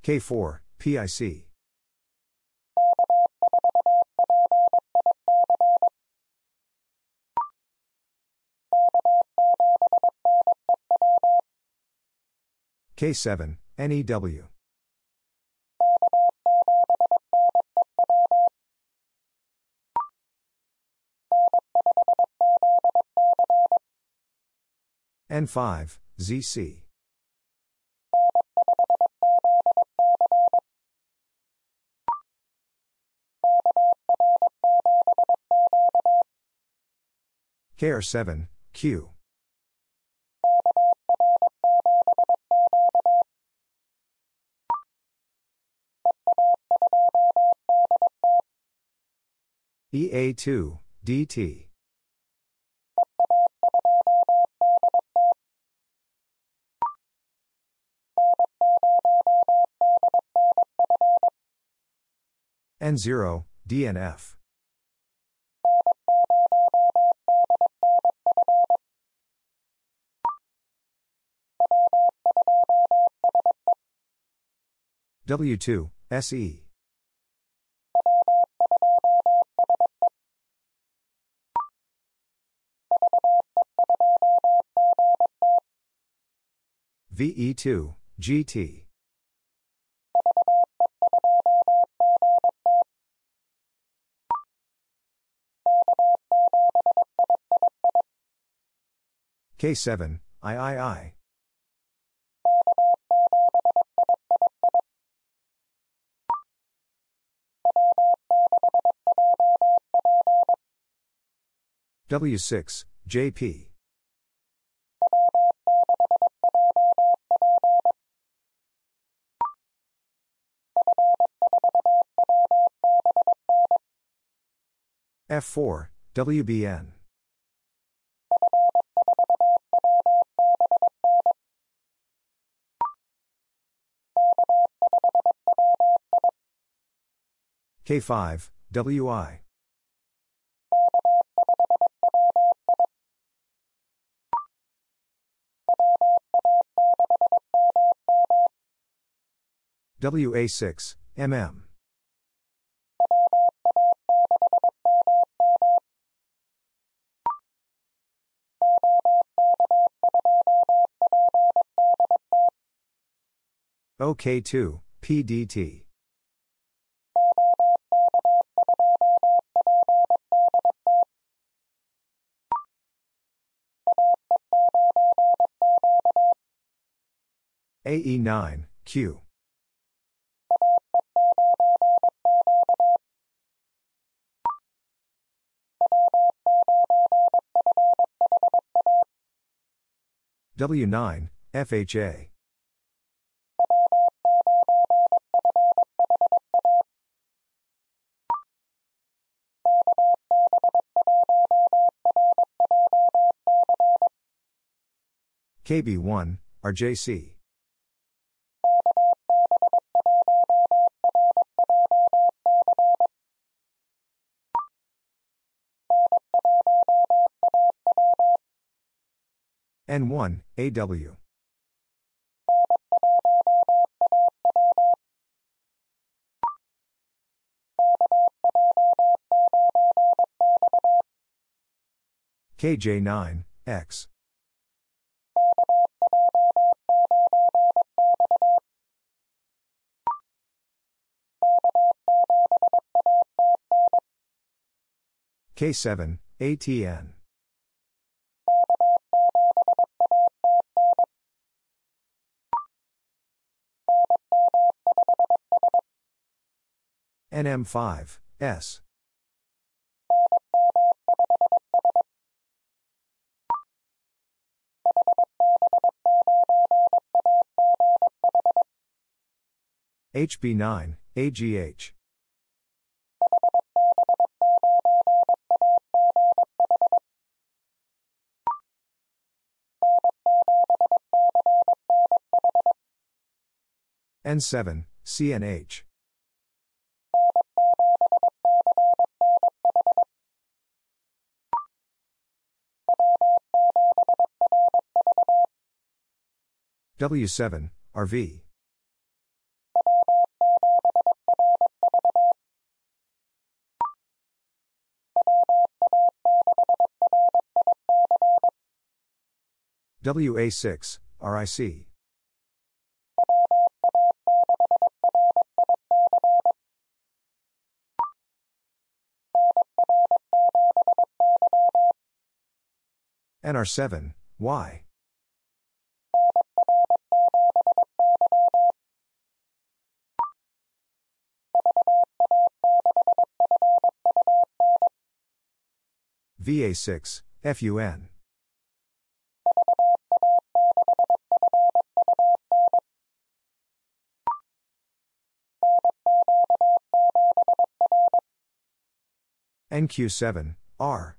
K4, PIC. K7, NEW. N5, ZC. KR7, Q. EA2, DT. N0, DNF. W2, SE. VE2, GT. K7, III. W6, JP. F4, WBN. K5, WI. WA6, MM. OK2, PDT. AE9, Q. W9, FHA. KB1, RJC. N1, AW. KJ9, X. K7, ATN. NM5, S. HB9, AGH. N7, CNH. W7, RV. WA6, RIC. NR7, Y. VA6, FUN. NQ7, R.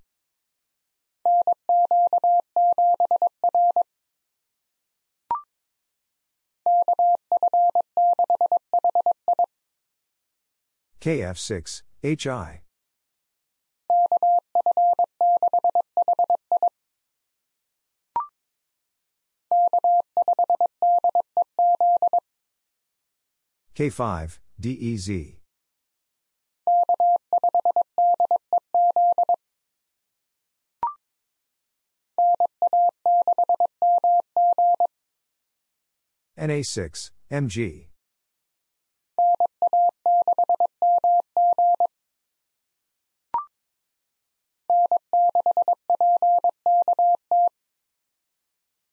KF6, HI. K5, DEZ. NA6, MG.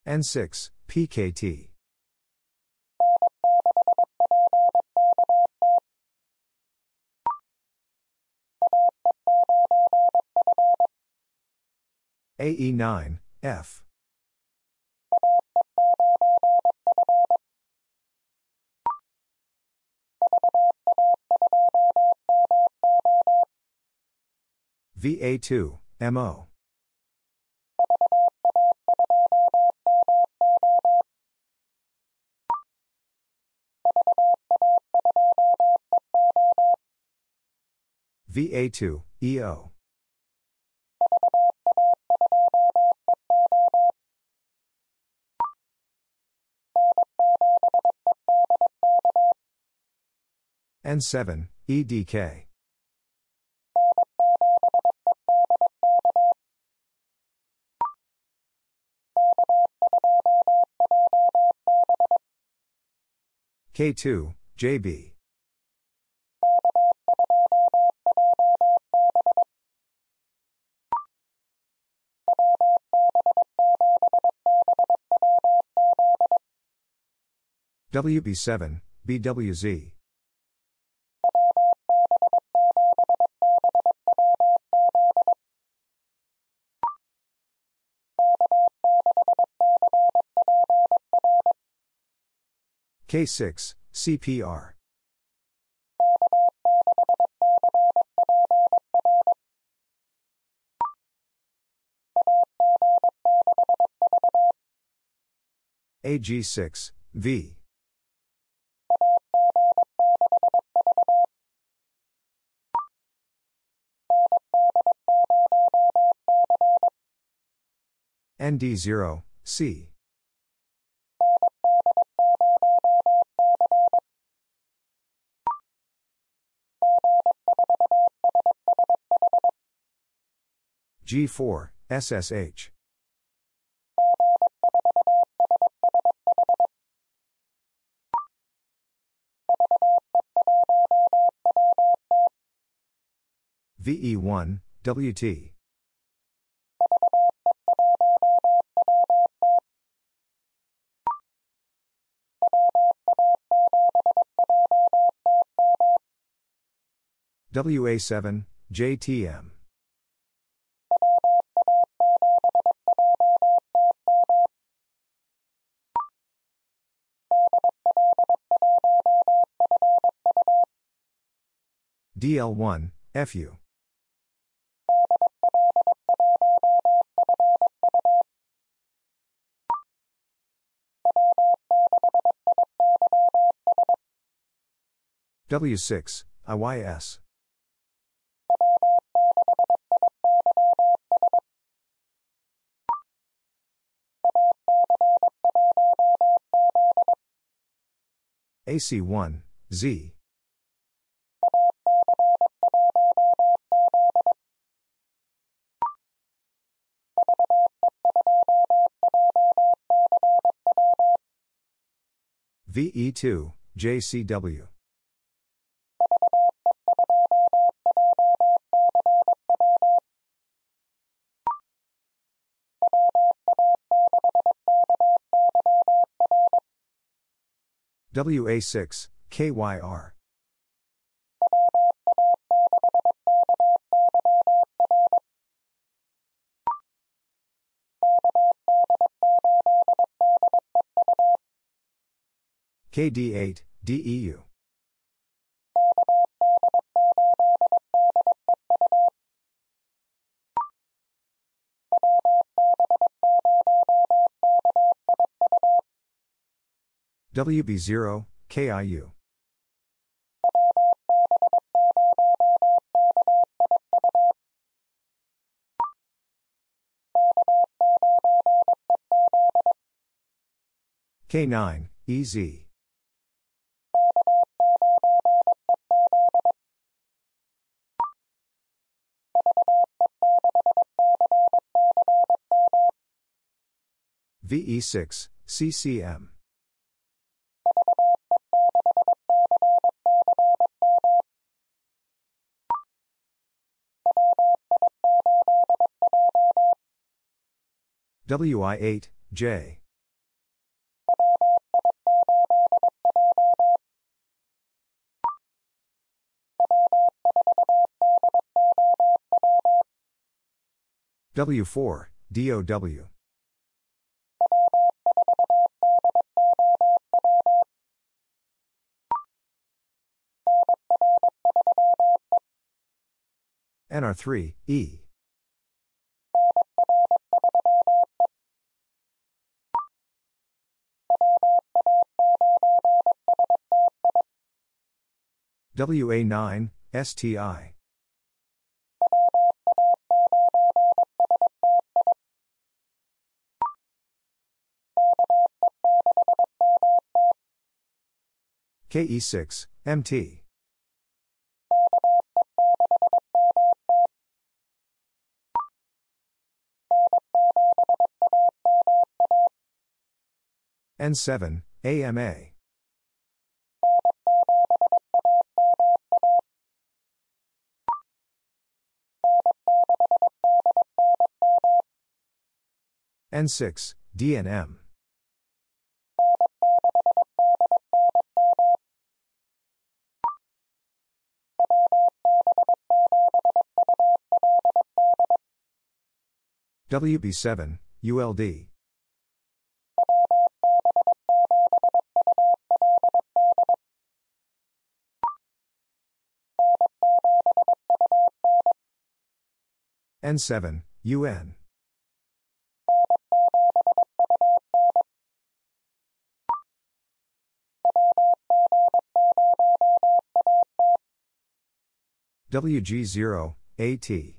N6, PKT. AE9, F. VA2, MO. VA2, EO. N7, EDK. K2, JB. WB7, BWZ. K6, CPR. AG6, V. ND0, C. G4, SSH. VE1, WT. WA7, JTM. DL1, FU. W6, IYS. AC1, Z. VE2, JCW. WA6, KYR. KD8, DEU. WB0, KIU. K9, EZ. VE6, CCM. WI8, J. W4, DOW. NR3, E. WA9, STI. KE6, MT. N7, AMA. N6, DNM. WB7, ULD. N7, UN. WG0, AT.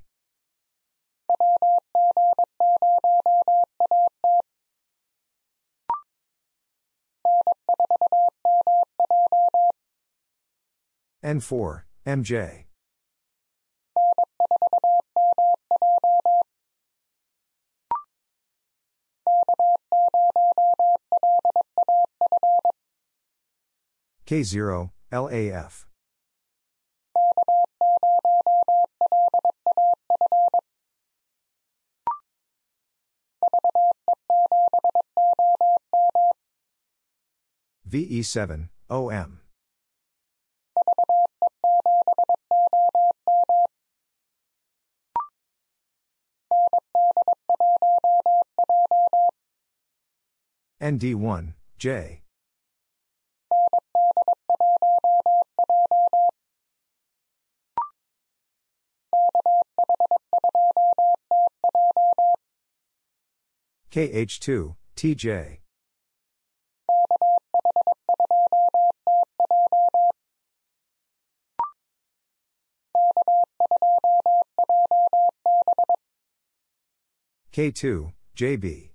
N4, MJ. K0, LAF. VE7, OM. ND1, J. KH2, TJ. K2, JB.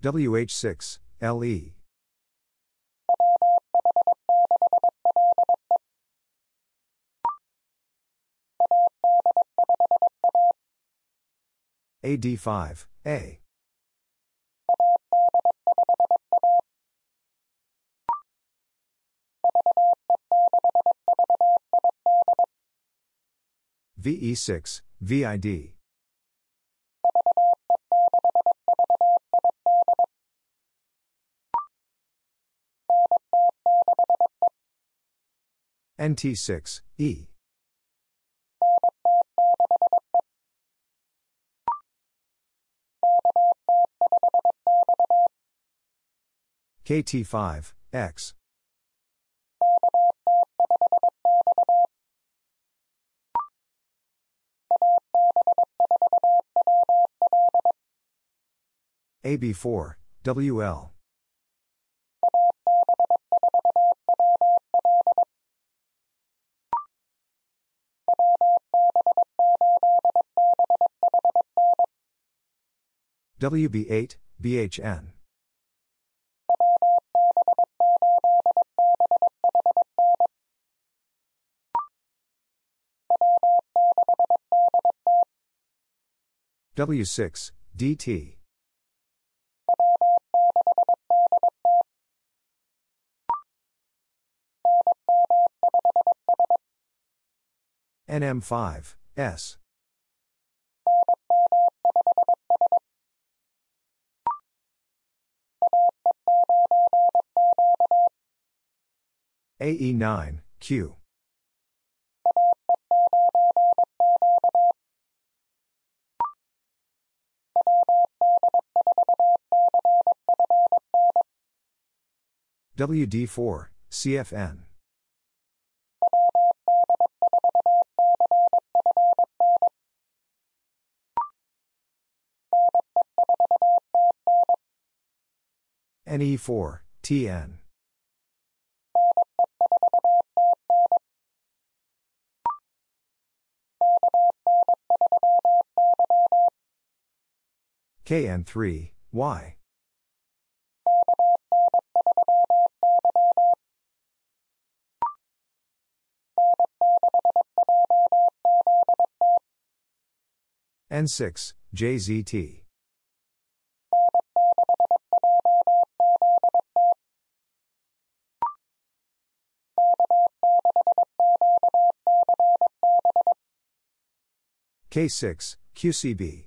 WH6, LE. AD5, A. VE6, VID. NT6, E. KT5, X. AB4, WL. WB8, BHN. W6, DT. NM5, S. AE9, Q. WD4, CFN. NE4, TN. KN3, Y. N6, JZT. K6, QCB.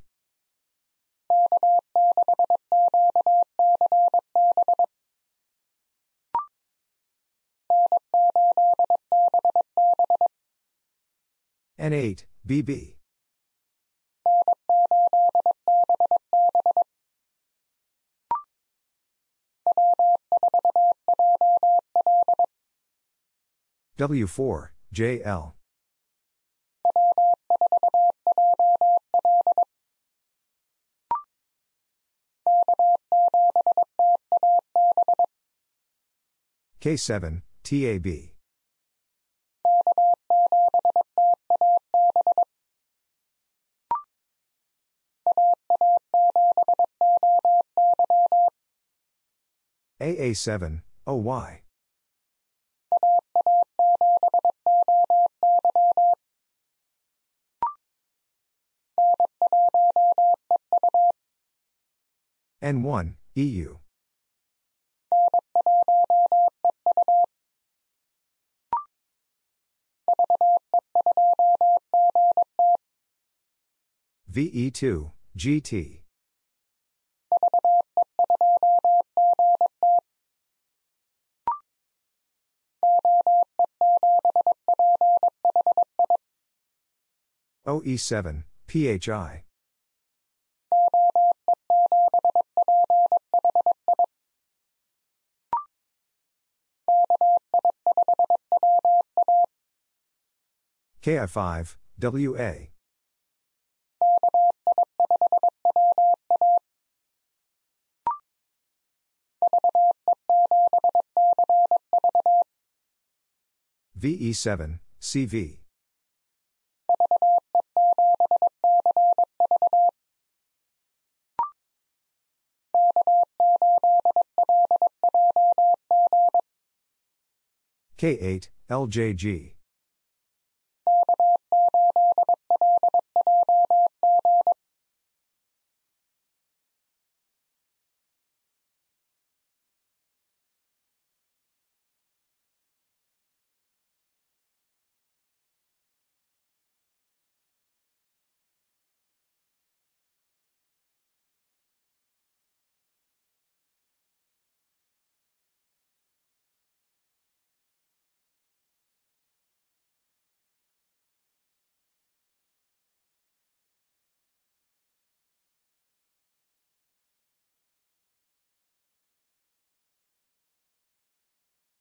N8, BB. W4, JL. K7, TAB. AA7, OY. N1, EU. VE2, GT. OE7, PHI. KI5, WA. VE7, CV. K8, LJG.